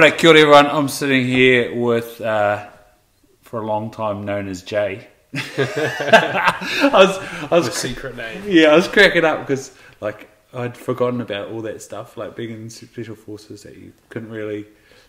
Right, kia ora everyone. I'm sitting here with, uh, for a long time known as Jay. I was, I The was, secret name. yeah, I was cracking up because like I'd forgotten about all that stuff, like being in special forces that you couldn't really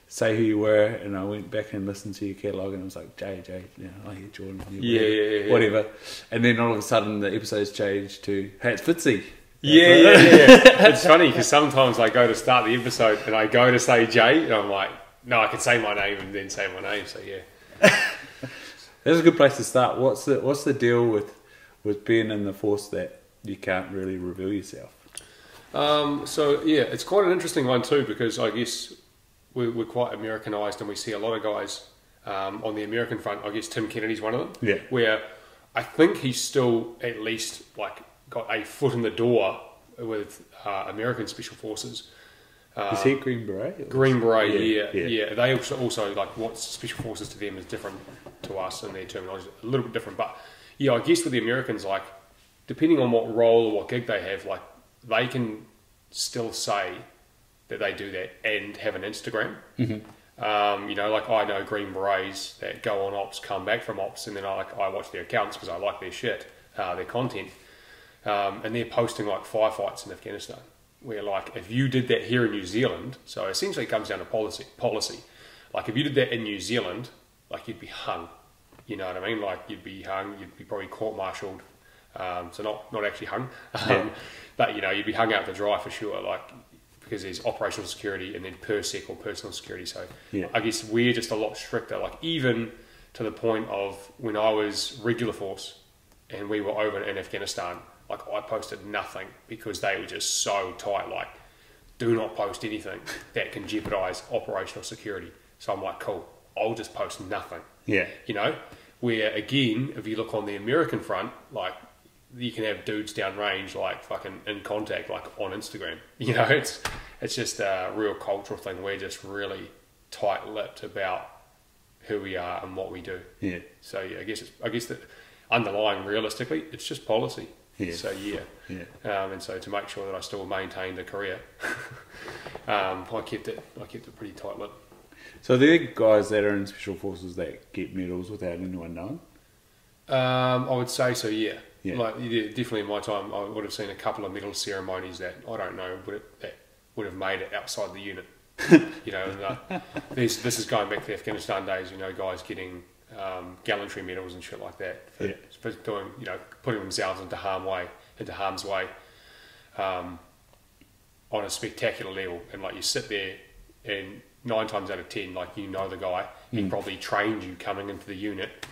say who you were, and I went back and listened to your catalogue, and I was like, Jay, Jay, yeah, I hear Jordan, yeah, Yeah, whatever, yeah, yeah, yeah. whatever. And then all of a sudden, the episodes changed to, hey, it's Fitzy. Yeah, yeah, yeah. it's funny because sometimes I go to start the episode and I go to say Jay, and I'm like, no, I can say my name and then say my name. So yeah. That's a good place to start. What's the what's the deal with with being in the force that you can't really reveal yourself? Um, so yeah, it's quite an interesting one too because I guess we're, we're quite Americanized and we see a lot of guys um, on the American front. I guess Tim Kennedy's one of them. Yeah. Where I think he's still at least like got a foot in the door with uh, American special forces. Is he Green Beret? Green Beret, Yeah, yeah, yeah. yeah, They also, also like what special forces to them is different to us, and their terminology a little bit different. But yeah, I guess with the Americans, like depending on what role or what gig they have, like they can still say that they do that and have an Instagram. Mm-hmm. Um, you know, like I know Green Berets that go on ops, come back from ops, and then I like I watch their accounts because I like their shit, uh, their content, um, and they're posting like firefights in Afghanistan. Where like if you did that here in New Zealand, so essentially it comes down to policy. Policy, like if you did that in New Zealand, like you'd be hung. You know what I mean? Like you'd be hung, you'd be probably court-martialed. Um, so not not actually hung, um, but you know you'd be hung out to dry for sure. Like because there's operational security and then PERSEC or personal security. So Yeah. I guess we're just a lot stricter. Like even to the point of when I was regular force and we were over in Afghanistan, like I posted nothing because they were just so tight. Like, do not post anything that can jeopardize operational security. So I'm like, cool, I'll just post nothing. Yeah. You know, where again, if you look on the American front, like you can have dudes downrange, like fucking in contact, like on Instagram. You know, it's it's just a real cultural thing. We're just really tight-lipped about who we are and what we do. Yeah. So yeah, I guess it's, I guess that underlying realistically, it's just policy. Yeah. So yeah, Yeah. um, and so to make sure that I still maintained a career, um, I kept it I kept it pretty tight lipped. So there are guys that are in special forces that get medals without anyone knowing. Um, I would say so. Yeah. Yeah. Like yeah, definitely in my time, I would have seen a couple of medal ceremonies that I don't know would have, that would have made it outside the unit. you know, and, uh, this this is going back to the Afghanistan days. You know, guys getting um, gallantry medals and shit like that for, Yeah. for doing you know putting themselves into harm way into harm's way um, on a spectacular level. And like you sit there, and nine times out of ten, like you know the guy, he probably trained you coming into the unit.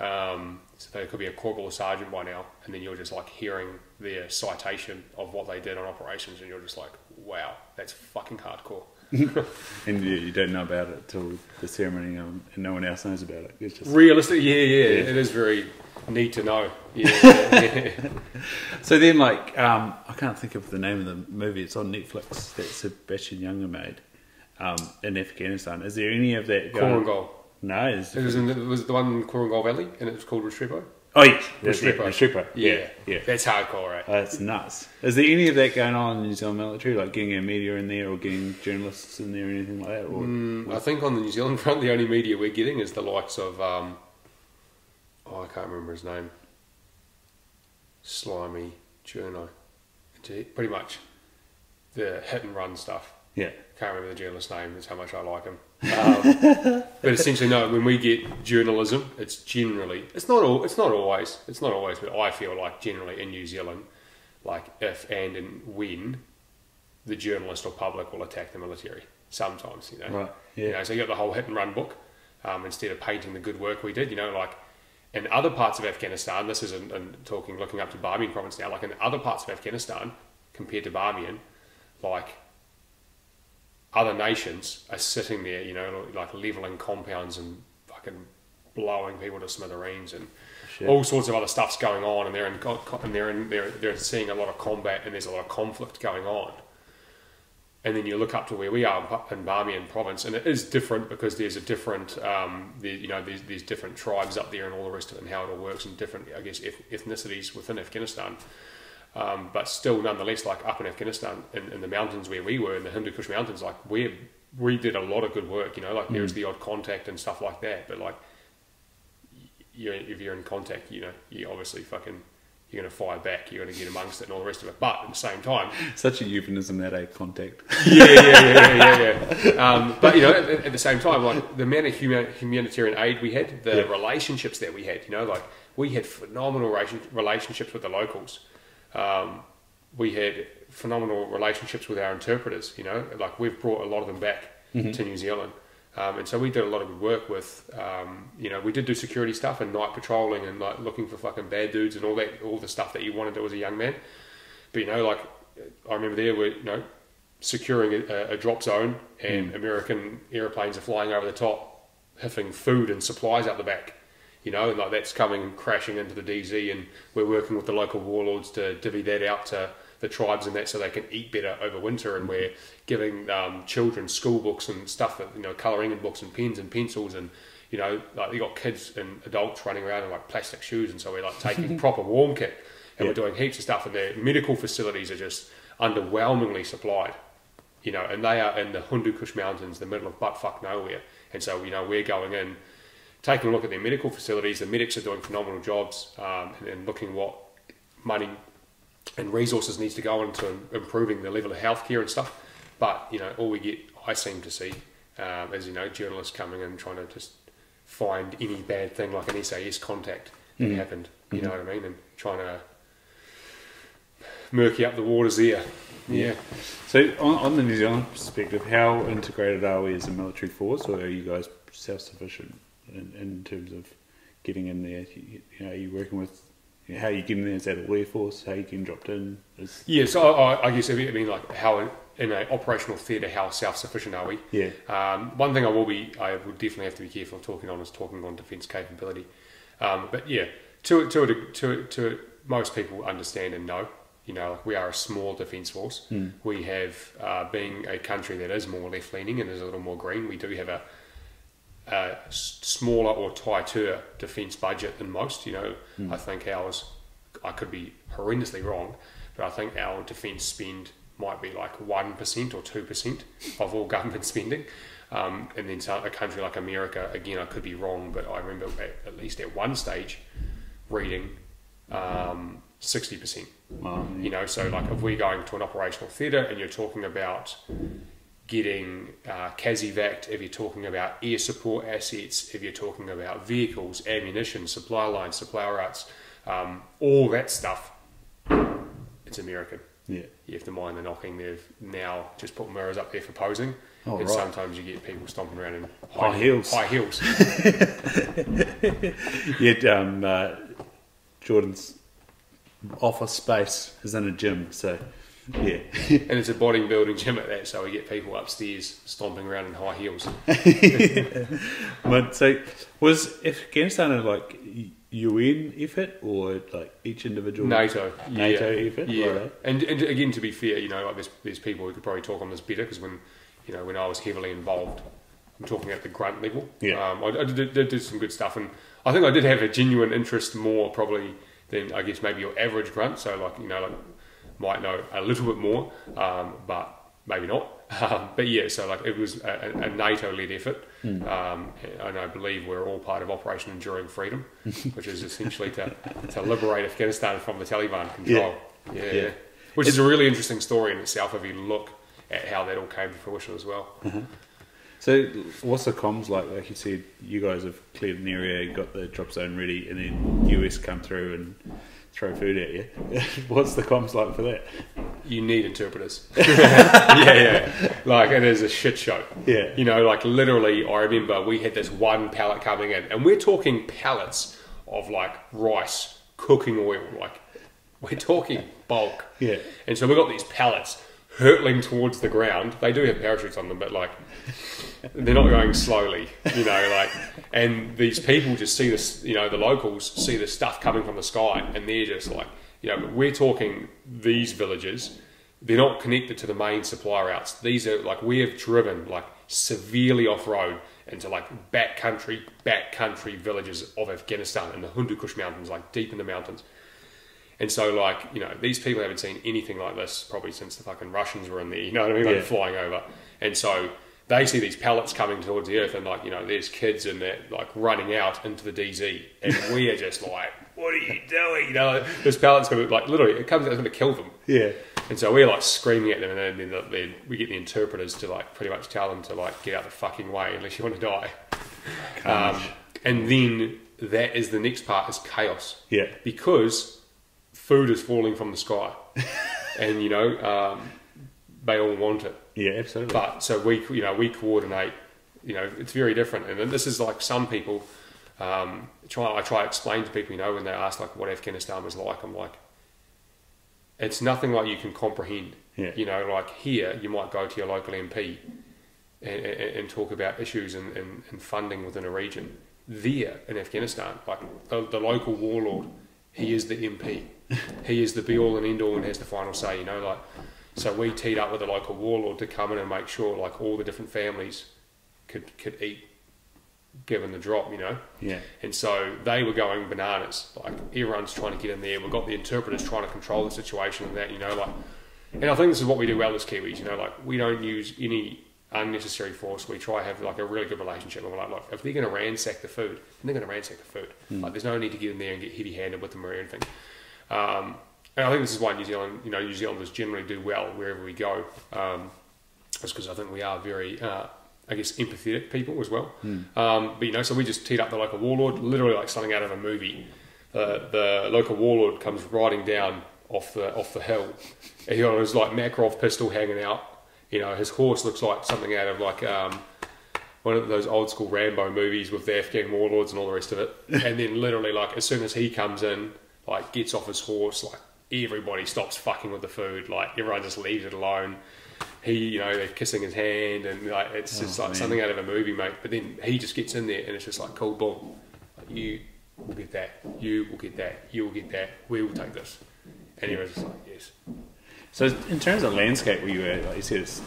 Um, so they could be a corporal or sergeant by now, and then you're just like hearing their citation of what they did on operations, and you're just like, wow, that's fucking hardcore. And yeah, you don't know about it till the ceremony um, and no one else knows about it. It's just... Realistic, yeah, yeah, Yeah. it is very neat to know. Yeah, yeah. So then, like, um, I can't think of the name of the movie. It's on Netflix that Sebastian Junger made um, in Afghanistan. Is there any of that? going- No. It was, in, it was the one in Korengal Valley, and it was called Restrepo. Oh, yes. That's it, Restrepo. Restrepo. Yeah. Yeah. That's hardcore, right? That's nuts. Is there any of that going on in the New Zealand military, like getting our media in there or getting journalists in there or anything like that? Or Mm, I think on the New Zealand front, the only media we're getting is the likes of, um, oh, I can't remember his name. Slimy Journo. Pretty much the hit and run stuff. Yeah, Can't remember the journalist's name, that's how much I like him. Um, but essentially, no, when we get journalism, it's generally, it's not all, it's not always, it's not always, but I feel like generally in New Zealand, like if and and when the journalist or public will attack the military. Sometimes, you know. right. You Yeah, know, so you got the whole hit and run book um, instead of painting the good work we did. You know, like in other parts of Afghanistan, this is in, in talking, looking up to Bamiyan province now. Like in other parts of Afghanistan, compared to Bamiyan, like other nations are sitting there, you know, like leveling compounds and fucking blowing people to smithereens and Shit. all sorts of other stuff's going on, and they're in and they're in they're they're seeing a lot of combat and there's a lot of conflict going on. And then you look up to where we are in Bamiyan province, and it is different because there's a different, um, there, you know, there's, there's different tribes up there and all the rest of it, and how it all works, and different, I guess, eth- ethnicities within Afghanistan. Um, but still, nonetheless, like up in Afghanistan, in, in the mountains where we were, in the Hindu Kush mountains, like we're we did a lot of good work. You know, like there was the odd contact and stuff like that. But like, you if you're in contact, you know, you obviously fucking you're going to fire back. You're going to get amongst it and all the rest of it. But at the same time, Such a euphemism that a contact. yeah, yeah, yeah, yeah, yeah. yeah. Um, but you know, at, at the same time, like the amount of huma- humanitarian aid we had, the Yeah. relationships that we had, you know, like we had phenomenal relation- relationships with the locals. Um, we had phenomenal relationships with our interpreters. You know, like we've brought a lot of them back to New Zealand. Um, and so we did a lot of good work with, um, you know, we did do security stuff and night patrolling and like looking for fucking bad dudes and all that, all the stuff that you want to do as a young man. But you know, like I remember there were, you know, securing a, a drop zone and American airplanes are flying over the top, huffing food and supplies out the back. You know, like that's coming and crashing into the DZ, and we're working with the local warlords to divvy that out to the tribes and that so they can eat better over winter. And we're giving um, children school books and stuff, that, you know, colouring in books and pens and pencils and you know, like you got kids and adults running around in like plastic shoes, and so we're like taking proper warm kit, and Yeah. we're doing heaps of stuff. And their medical facilities are just underwhelmingly supplied, you know, and they are in the Hindu Kush Mountains, the middle of buttfuck nowhere. And so, you know, we're going in, taking a look at their medical facilities. The medics are doing phenomenal jobs, um, and, and looking what money and resources needs to go into improving the level of healthcare and stuff. But you know, all we get, I seem to see, um, is you know, journalists coming in trying to just find any bad thing like an SAS contact that happened. You know what I mean? And trying to murky up the waters there. Yeah. So, on, on the New Zealand perspective, how integrated are we as a military force, or are you guys self sufficient in, in terms of getting in there? You, you know, are you working with you know, how you getting there? Is that all Air Force? How you getting dropped in? Is, Yeah, so I, I guess I mean like how in an operational theatre, how self-sufficient are we? yeah, Um, one thing I will be, I will definitely have to be careful of talking on is talking on defence capability. Um, but yeah, to to to to, to most people understand and know. You know, like we are a small defence force. We have, uh, being a country that is more left leaning and is a little more green, we do have a, a smaller or tighter defence budget than most. You know, I think ours, I could be horrendously wrong, but I think our defence spend might be like 1% or 2% of all government spending. Um, and then so- a country like America, again, I could be wrong, but I remember at, at least at one stage reading um, 60%. um, You know, so like if we're going to an operational theatre and you're talking about getting uh, if you're talking about air support assets, if you're talking about vehicles, ammunition, supply lines, supply routes, um, all that stuff, it's American. yeah, You have to mind the knocking. They've now just put mirrors up there for posing. Oh, and right. sometimes you get people stomping around in High heels. High heels. Yet um, uh, Jordan's office space is in a gym, so yeah, and it's a bodybuilding gym at that, so we get people upstairs stomping around in high heels. But so was Afghanistan a like UN effort or like each individual NATO, yeah. NATO effort? Yeah, and, and again, to be fair, you know, like there's, there's people who could probably talk on this better because when, you know, when I was heavily involved, I'm talking at the grunt level. Yeah. Um, I, I did, did, did some good stuff, and I think I did have a genuine interest more probably than I guess maybe your average grunt. So like you know, like might know a little bit more, um, but maybe not. Um, but yeah, so like it was a, a NATO-led effort, um, and I believe we're all part of Operation Enduring Freedom, which is essentially to, to liberate Afghanistan from the Taliban control. Yeah, Yeah. yeah. which is a really interesting story in itself if you look at how that all came to fruition as well. So what's the comms like? Like you said, you guys have cleared an area, got the drop zone ready, and then US come through and throw food at you. what's the comms like for that? You need interpreters. yeah, yeah. Like it is a shit show. Yeah. You know, like literally, I remember we had this one pallet coming in, and we're talking pallets of like rice, cooking oil, like we're talking bulk. Yeah. And so we got these pallets hurtling towards the ground. They do have parachutes on them, but like they're not going slowly, you know, like and these people just see this, you know, the locals see the stuff coming from the sky and they're just like, you know, we're talking these villages, they're not connected to the main supply routes. These are like we have driven like severely off road into like back country, back country villages of Afghanistan in the Hindu Kush mountains, like deep in the mountains. And so, like, you know, these people haven't seen anything like this probably since the fucking Russians were in there, you know what I mean? Like Yeah. flying over. And so they see these pellets coming towards the earth, and like you know, there's kids and they're like running out into the DZ, and we are just like, "What are you doing?" You know, like, this pellet's to like literally it comes out, it's going to kill them. Yeah. And so we're like screaming at them, and then, then, then we get the interpreters to like pretty much tell them to like get out the fucking way unless you want to die. Um, and then that is the next part is chaos yeah. because food is falling from the sky, and you know um, they all want it. Yeah, absolutely. But so we, you know, we coordinate. You know, it's very different, and this is like some people. Um, try I try to explain to people, you know, when they ask like what Afghanistan was like, I'm like, it's nothing like you can comprehend. Yeah. You know, like here, you might go to your local MP and, and, and talk about issues and, and, and funding within a region. There in Afghanistan, like the, the local warlord, he is the MP. he is the be all and end all and has the final say. You know, like so we teed up with the local warlord to come in and make sure like all the different families could could eat given the drop. You know. yeah. And so they were going bananas. Like everyone's trying to get in there. We've got the interpreters trying to control the situation and that, you know, like and I think this is what we do well as Kiwis, you know, like we don't use any unnecessary force. We try to have like a really good relationship and we're like, look, if they're gonna ransack the food, then they're gonna ransack the food. Like there's no need to get in there and get heavy handed with them or anything. Um, and I think this is why New Zealand, you know, New Zealanders generally do well wherever we go. Um, it's because I think we are very, uh, I guess, empathetic people as well. Um, but you know, so we just teed up the local warlord, literally like something out of a movie. Uh, the local warlord comes riding down off the off the hill. He got his like Makarov pistol hanging out. You know, his horse looks like something out of like um, one of those old school Rambo movies with the Afghan warlords and all the rest of it. and then literally, like as soon as he comes in, like gets off his horse, like everybody stops fucking with the food. Like everyone just leaves it alone. He, you know, they're kissing his hand, and like it's just Oh, like man. something out of a movie, mate. But then he just gets in there, and it's just like, cool, boom, Like, you will get that, you will get that, you will get that. We will take this, and everyone's just like, yes. So in terms of landscape where you were, like you said, it's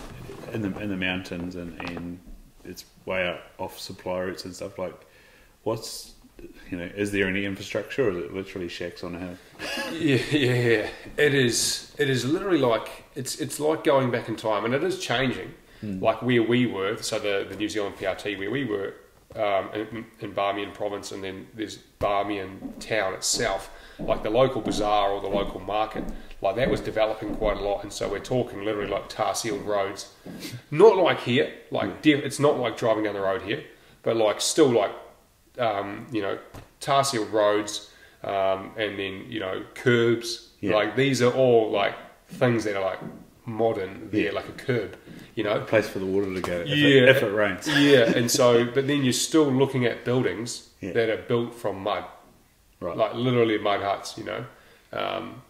in the in the mountains and, and it's way out off supply routes and stuff. Like, what's you know, is there any infrastructure, or is it literally shacks on a hill? Yeah, yeah, yeah. It is. It is literally like it's. It's like going back in time, and it is changing. Like where we were, so the the New Zealand PRT, where we were um, in, in Bamiyan Province, and then there's Bamiyan town itself. Like the local bazaar or the local market, like that was developing quite a lot, and so we're talking literally like tar sealed roads, not like here. Like de- it's not like driving down the road here, but like still like um, you know, tar sealed roads, um, and then you know curbs. Yeah. Like these are all like things that are like modern. There, Yeah. like a curb. You know. A place for the water to go if, Yeah. it, if it rains. Yeah, and so, but then you're still looking at buildings Yeah. that are built from mud, Right. like literally mud huts, you know. Um,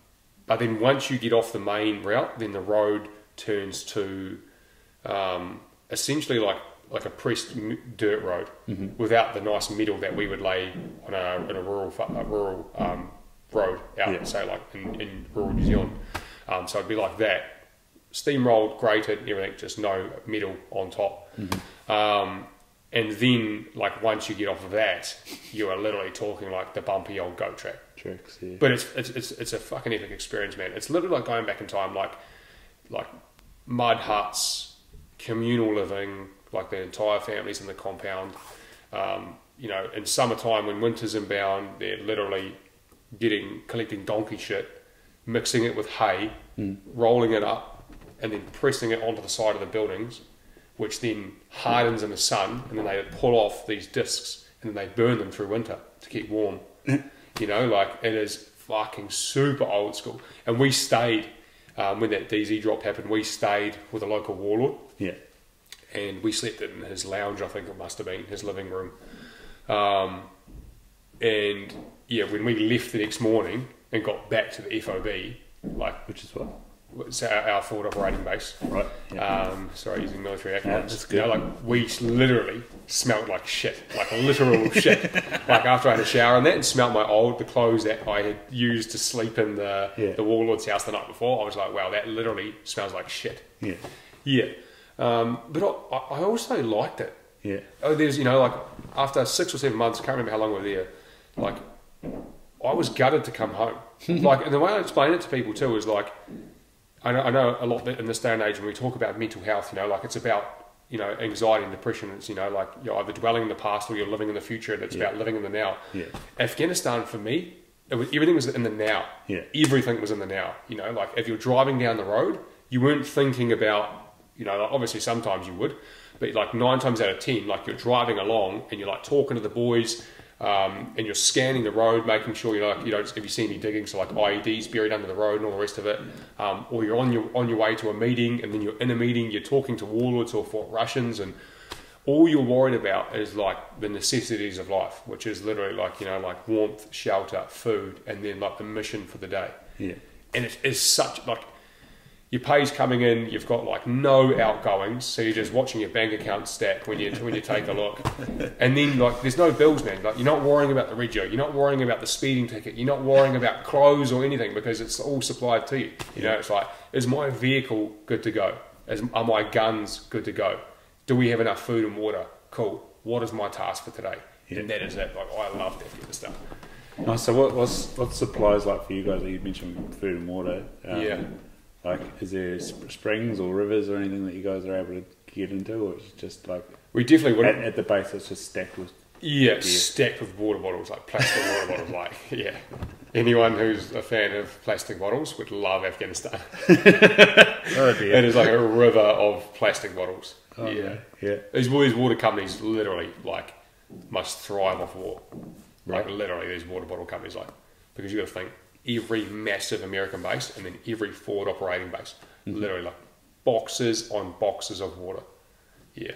but then once you get off the main route, then the road turns to um, essentially like like a pressed dirt road without the nice metal that we would lay on a, a rural a rural um, road out, Yeah. say like in, in rural New Zealand. Um, so it'd be like that, steamrolled, grated, everything, just no metal on top. Um, and then, like once you get off of that, you are literally talking like the bumpy old goat track. Tricks, yeah. But it's it's it's, it's a fucking epic experience, man. It's literally like going back in time, like like mud huts, communal living, like the entire families in the compound. Um, you know, in summertime when winter's inbound, they're literally getting collecting donkey shit, mixing it with hay, rolling it up, and then pressing it onto the side of the buildings, which then hardens in the sun, and then they pull off these discs and then they burn them through winter to keep warm. you know, like it is fucking super old school. And we stayed um, when that DZ drop happened. We stayed with a local warlord yeah. And we slept in his lounge. I think it must have been his living room. Um, and yeah, when we left the next morning and got back to the FOB, like Which is what? it's our, our forward operating base. Right. Yeah. Um, sorry, using military acronyms. Yeah, that's You know, good. like we literally smelt like shit, like literal shit. Like after I had a shower and that, and smelt my old the clothes that I had used to sleep in the Yeah. the warlord's house the night before. I was like, wow, that literally smells like shit. yeah. Yeah, um, but I, I also liked it. Yeah. Oh, there's you know like after six or seven months, I can't remember how long we were there. Like I was gutted to come home. like and the way I explain it to people too is like I know, I know a lot that in this day and age when we talk about mental health, you know, like it's about you know anxiety and depression. It's you know like you're either dwelling in the past or you're living in the future, and it's Yeah. about living in the now. Yeah. Afghanistan for me, it was, everything was in the now. Yeah. Everything was in the now. You know, like if you're driving down the road, you weren't thinking about, you know, like obviously sometimes you would, but like nine times out of ten, like you're driving along and you're like talking to the boys, um, and you're scanning the road, making sure you're like you don't if you see any digging, so like IEDs buried under the road and all the rest of it, um, or you're on your on your way to a meeting and then you're in a meeting, you're talking to warlords or for Russians and all you're worried about is like the necessities of life, which is literally like you know like warmth, shelter, food, and then like the mission for the day. Yeah. And it is such like your pay's coming in, you've got like no outgoings, so you're just watching your bank account stack when you when you take a look, and then like there's no bills, man. Like you're not worrying about the regio, you're not worrying about the speeding ticket, you're not worrying about clothes or anything because it's all supplied to you. You know, it's like is my vehicle good to go? Is, are my guns good to go? Do we have enough food and water? Cool. What is my task for today? Yeah. And that is it. Like I love that kind of stuff. Nice. so what what's what's supplies like for you guys? You mentioned food and water. Um, Yeah. Like, is there sp- springs or rivers or anything that you guys are able to get into, or it's just like We definitely at, wouldn't. at the base it's just stacked with? Yeah, stacked with water bottles, like plastic water bottles. Like, yeah. Anyone who's a fan of plastic bottles would love Afghanistan. Oh It is like a river of plastic bottles. Oh, yeah. Yeah. These, these water companies literally like must thrive off water. Like Right. literally, these water bottle companies like because you got to think every massive American base and then every forward operating base, Mm-hmm. literally like boxes on boxes of water. Yeah.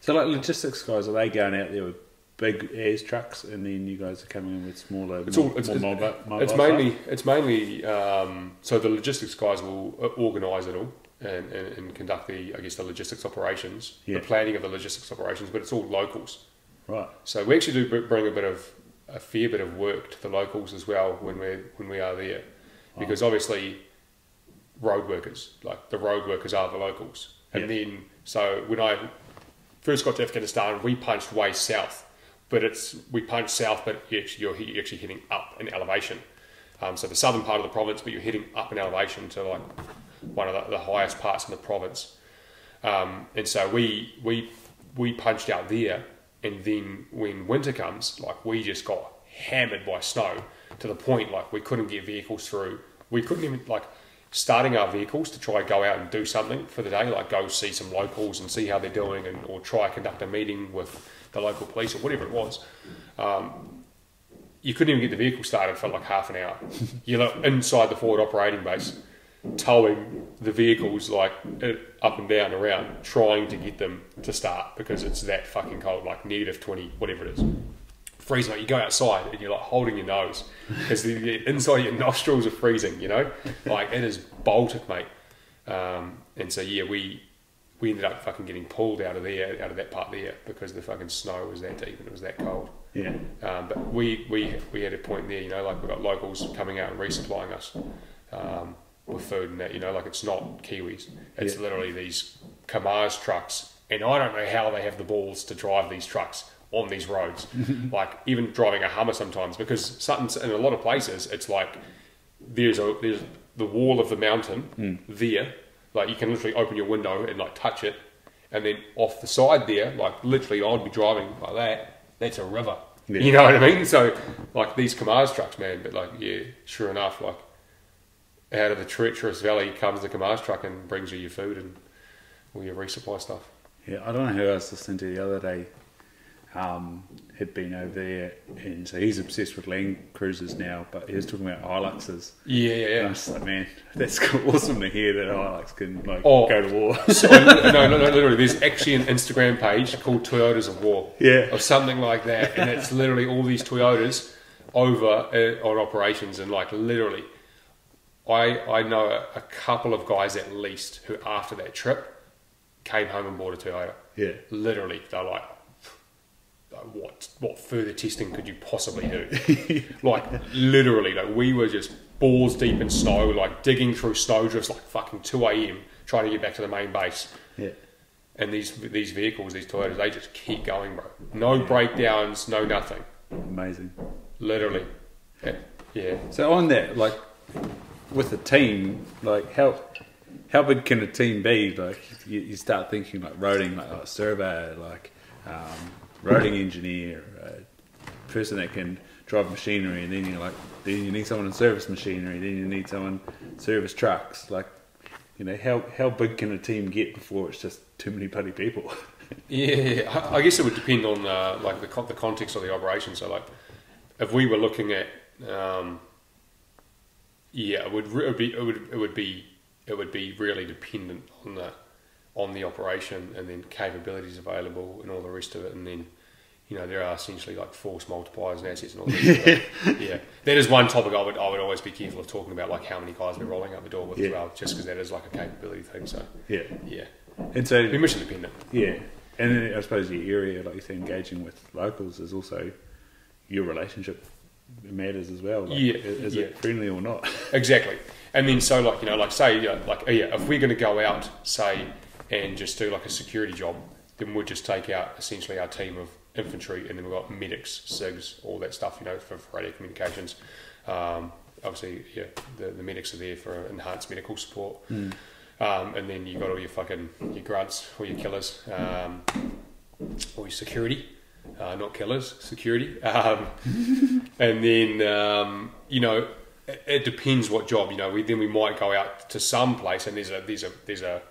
So like logistics guys, are they going out there with big airs trucks, and then you guys are coming in with smaller, It's more, it's, more it's, mobile, mobile it's stuff? mainly it's mainly um, so the logistics guys will uh, organise it all and, and, and conduct the I guess the logistics operations, Yeah. the planning of the logistics operations, but it's all locals. right. So we actually do br- bring a bit of a fair bit of work to the locals as well when we when we are there, because obviously road workers like the road workers are the locals, and Yeah. then so when I first got to Afghanistan, we punched way south, but it's we punched south, but you're, you're actually heading up in elevation. Um, so the southern part of the province, but you're heading up in elevation to like one of the, the highest parts in the province. Um, and so we we we punched out there, and then when winter comes, like we just got hammered by snow to the point like we couldn't get vehicles through. We couldn't even like starting our vehicles to try go out and do something for the day, like go see some locals and see how they're doing, and or try conduct a meeting with the local police or whatever it was. Um, you couldn't even get the vehicle started for like half an hour. You're inside the forward operating base, towing the vehicles like up and down around, trying to get them to start because it's that fucking cold, like negative twenty, whatever it is. Freezing, like you go outside and you're like holding your nose because the, the inside of your nostrils are freezing. You know, like it is Baltic, mate. Um, and so yeah, we we ended up fucking getting pulled out of there, out of that part there because the fucking snow was that deep and it was that cold. Yeah. Um, but we, we we had a point there, you know, like we've got locals coming out and resupplying us um, with food and that, you know, like it's not Kiwis. It's Yeah. literally these Kamaz trucks. And I don't know how they have the balls to drive these trucks on these roads. like even driving a Hummer sometimes, because something in a lot of places, it's like there's a there's the wall of the mountain mm. there. Like you can literally open your window and like touch it, and then off the side there, like literally, I'd be driving like that. That's a river. Yeah. You know what I mean? So like these Kamaz trucks, man. But like yeah, sure enough, like out of the treacherous valley comes the Kamaz truck and brings you your food and all your resupply stuff. Yeah, I don't know who I was listening to the other day. Um, had been over there, and so he's obsessed with Land Cruisers now. But he was talking about Hiluxes. Yeah, yeah, And I was like, man, that's awesome to hear that Hilux can like Oh. go to war. So, no, no, no, literally. There's actually an Instagram page called Toyotas of War. Yeah. Or something like that. And it's literally all these Toyotas over uh, on operations. And like literally, I, I know a, a couple of guys at least who after that trip came home and bought a Toyota. yeah, Literally, they're like, what what further testing could you possibly do? like literally, like we were just balls deep in snow, like digging through snowdrifts, like fucking two a.m. trying to get back to the main base. yeah, And these these vehicles, these Toyotas, they just keep going, bro. No breakdowns, no nothing. amazing. Literally, yeah. yeah. So on that, like with a team, like how how big can a team be? Like you, you start thinking like roading, like a surveyor, like um, roading engineer, a person that can drive machinery, and then you like then you need someone to service machinery, then you need someone service trucks. Like you know, how how big can a team get before it's just too many bloody people? Yeah, I I guess it would depend on uh, like the the context of the operation. So, like, if we were looking at, um, yeah, it would, it would be it would it would be it would be really dependent on the on the operation and then capabilities available and all the rest of it, and then. You know, there are essentially like force multipliers and assets and all that. yeah, that is one topic I would I would always be careful of talking about, like how many guys we're rolling out the door with Yeah. as well, just because that is like a capability thing. So yeah, yeah, and so be mission dependent. Yeah, and then I suppose your area, like you say, engaging with locals is also your relationship matters as well. Like, Yeah, is yeah. it friendly or not? Exactly. And then so like you know like say you know, like yeah if we're going to go out say and just do like a security job then we'll just take out essentially our team of infantry and then we've got medics, SIGs, all that stuff you know for, for radio communications. Um, obviously yeah the, the medics are there for enhanced medical support. Um, and then you got all your fucking your grunts all your killers um, or your security. Uh, not killers, security. Um, and then um, you know it, it depends what job you know we then we might go out to some place and there's a there's a there's a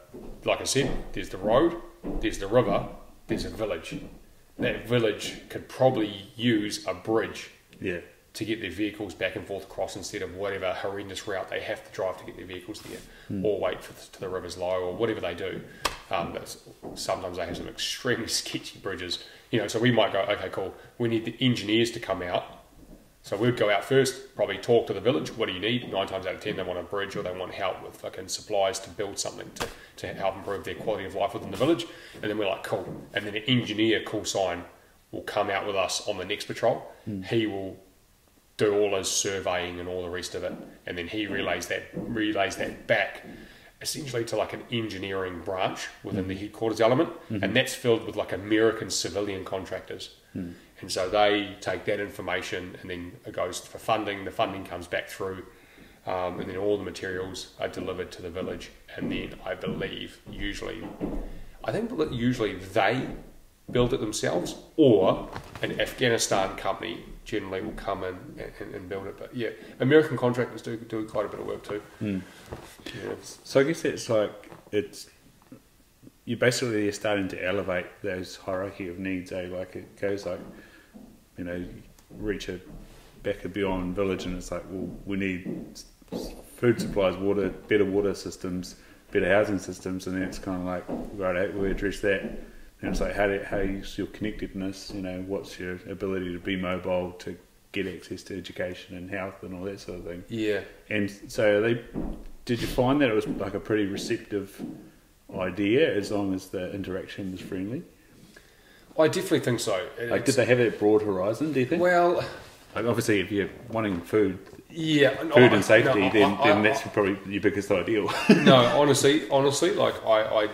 like I said there's the road there's the river there's a village that village could probably use a bridge yeah, to get their vehicles back and forth across instead of whatever horrendous route they have to drive to get their vehicles there, or wait for the, to the rivers low, or whatever they do. Um, sometimes they have some extremely sketchy bridges, you know. So we might go, okay, cool. We need the engineers to come out. So we'd go out first, probably talk to the village. What do you need? Nine times out of ten, they want a bridge or they want help with fucking supplies to build something to, to help improve their quality of life within the village. And then we're like, cool. And then an engineer, call sign, will come out with us on the next patrol. Hmm. He will do all his surveying and all the rest of it, and then he relays that relays that back essentially to like an engineering branch within the headquarters element, and that's filled with like American civilian contractors. And so they take that information and then it goes for funding. The funding comes back through, um, and then all the materials are delivered to the village. And then I believe usually, I think that usually they build it themselves, or an Afghanistan company generally will come in and, and, and build it. But yeah, American contractors do do quite a bit of work too. Yeah. So I guess it's like it's you basically are starting to elevate those hierarchy of needs. Eh? Like it goes like you know reach a back a beyond village, and it's like well we need food supplies, water, better water systems, better housing systems, and then it's kind of like right, we address that. And it's like how do, how is your connectedness? You know, what's your ability to be mobile to get access to education and health and all that sort of thing. Yeah. And so they did you find that it was like a pretty receptive idea as long as the interaction was friendly? I definitely think so. Like, did they have a broad horizon? Do you think? well, Like, obviously, if you're wanting food, yeah, no, food I- and safety, no, I- then, I- then that's probably your biggest ideal. no, honestly, honestly, like I, I,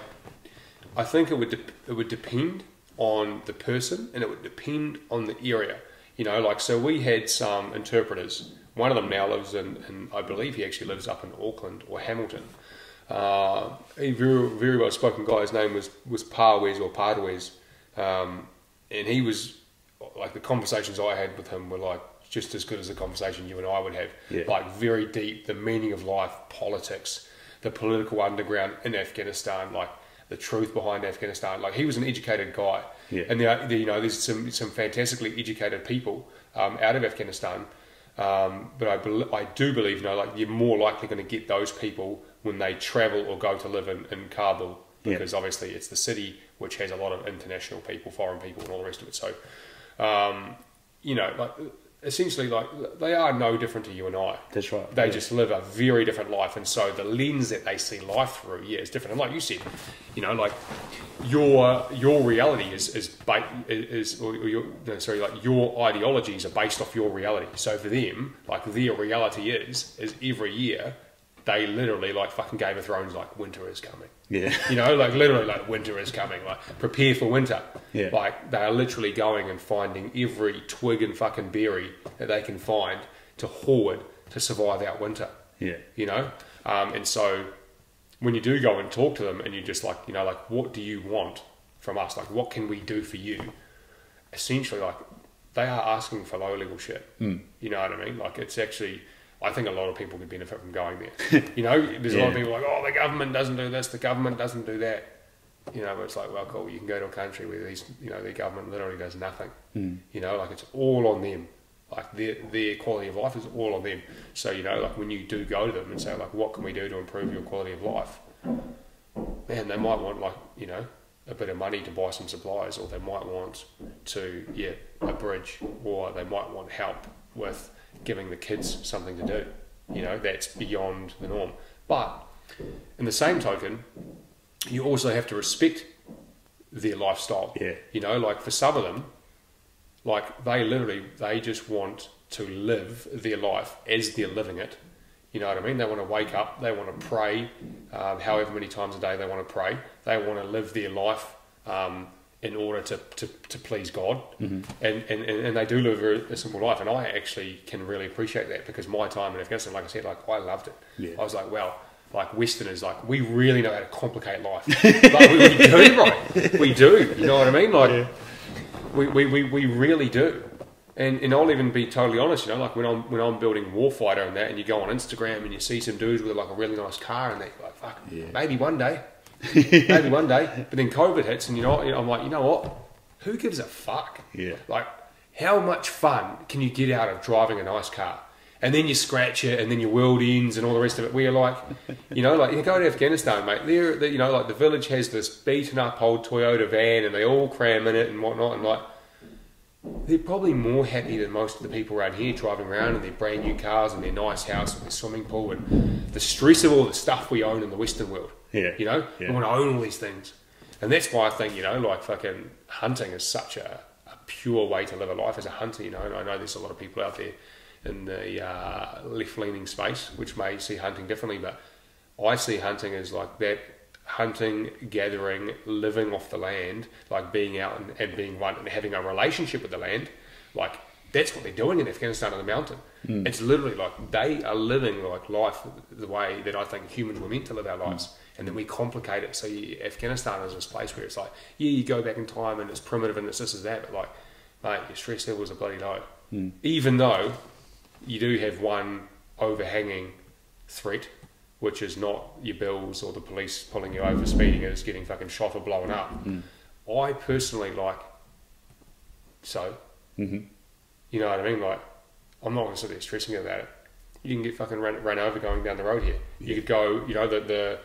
I think it would de- it would depend on the person and it would depend on the area. You know, like so we had some interpreters. One of them now lives in, in I believe he actually lives up in Auckland or Hamilton. Uh, a very very well spoken guy. His name was was Parwes or Pardwes, um, and he was like the conversations I had with him were like just as good as the conversation you and I would have. Yeah. Like very deep, the meaning of life, politics, the political underground in Afghanistan, like the truth behind Afghanistan. Like he was an educated guy, Yeah. and are- you know, there's some some fantastically educated people um, out of Afghanistan. Um, but I, bel I do believe, you know, like you're more likely going to get those people when they travel or go to live in, in Kabul Yeah. because obviously it's the city which has a lot of international people, foreign people, and all the rest of it. So, um, you know, like essentially, like they are no different to you and I. That's right. They yeah. just live a very different life, and so the lens that they see life through, yeah, is different. And like you said, you know, like your your reality is is ba- is or your no, sorry, like your ideologies are based off your reality. So for them, like their reality is is every year they literally like fucking Game of Thrones, like winter is coming. Yeah. You know, like literally, like winter is coming. Like prepare for winter. Yeah. Like they are literally going and finding every twig and fucking berry that they can find to hoard to survive out winter. Yeah. You know, um, and so when you do go and talk to them and you just like, you know, like, what do you want from us? Like, what can we do for you? Essentially, like, they are asking for low level shit. Mm. You know what I mean? Like, it's actually, I think a lot of people could benefit from going there. you know, there's a lot of people like, oh, the government doesn't do this, the government doesn't do that. You know, but it's like, well, cool, you can go to a country where these, you know, the government literally does nothing. Mm. You know, like it's all on them. Like their their quality of life is all on them. So you know, like when you do go to them and say like, what can we do to improve your quality of life? Man, they might want like you know a bit of money to buy some supplies, or they might want to yeah a bridge, or they might want help with giving the kids something to do. You know, that's beyond the norm. But in the same token, you also have to respect their lifestyle. Yeah. You know, like for some of them, like they literally they just want to live their life as they're living it. You know what I mean? They want to wake up, they want to pray, um, however many times a day they want to pray. They want to live their life um, in order to, to, to please God, Mm-hmm. and, and, and they do live a, a simple life. And I actually can really appreciate that because my time in Afghanistan, like I said, like I loved it. Yeah. I was like, well, like Westerners, like we really know how to complicate life. like we, we do, right? We do. You know what I mean? Like Yeah. we, we, we, we really do. And, and I'll even be totally honest, you know, like when I'm when I'm building Warfighter and that, and you go on Instagram and you see some dudes with like a really nice car, and they're like, fuck, Yeah. maybe one day, maybe one day. But then COVID hits, and you know, I'm like, you know what? Who gives a fuck? Yeah. Like, how much fun can you get out of driving a nice car? And then you scratch it, and then your world ends, and all the rest of it. Where you're like, you know, like you go to Afghanistan, mate. There, you know, like the village has this beaten up old Toyota van, and they all cram in it and whatnot, and like they're probably more happy than most of the people around here driving around in their brand new cars and their nice house with their swimming pool and the stress of all the stuff we own in the Western world. Yeah. You know, Yeah. we want to own all these things. And that's why I think, you know, like fucking hunting is such a, a pure way to live a life as a hunter, you know. And I know there's a lot of people out there in the uh, left leaning space which may see hunting differently, but I see hunting as like that hunting, gathering, living off the land, like being out and, and being one and having a relationship with the land. Like that's what they're doing in Afghanistan on the mountain. It's literally like they are living like life the way that I think humans were meant to live our lives. And then we complicate it. So you, Afghanistan is this place where it's like, yeah, you go back in time and it's primitive and it's this is that, but like, mate, your stress levels are bloody low. Even though you do have one overhanging threat, which is not your bills or the police pulling you over speeding, it's getting fucking shot or blown up. I personally like so. Mhm. You know what I mean? Like, I'm not going to sit there stressing about it. You can get fucking run, run over going down the road here. You could go, you know, the, the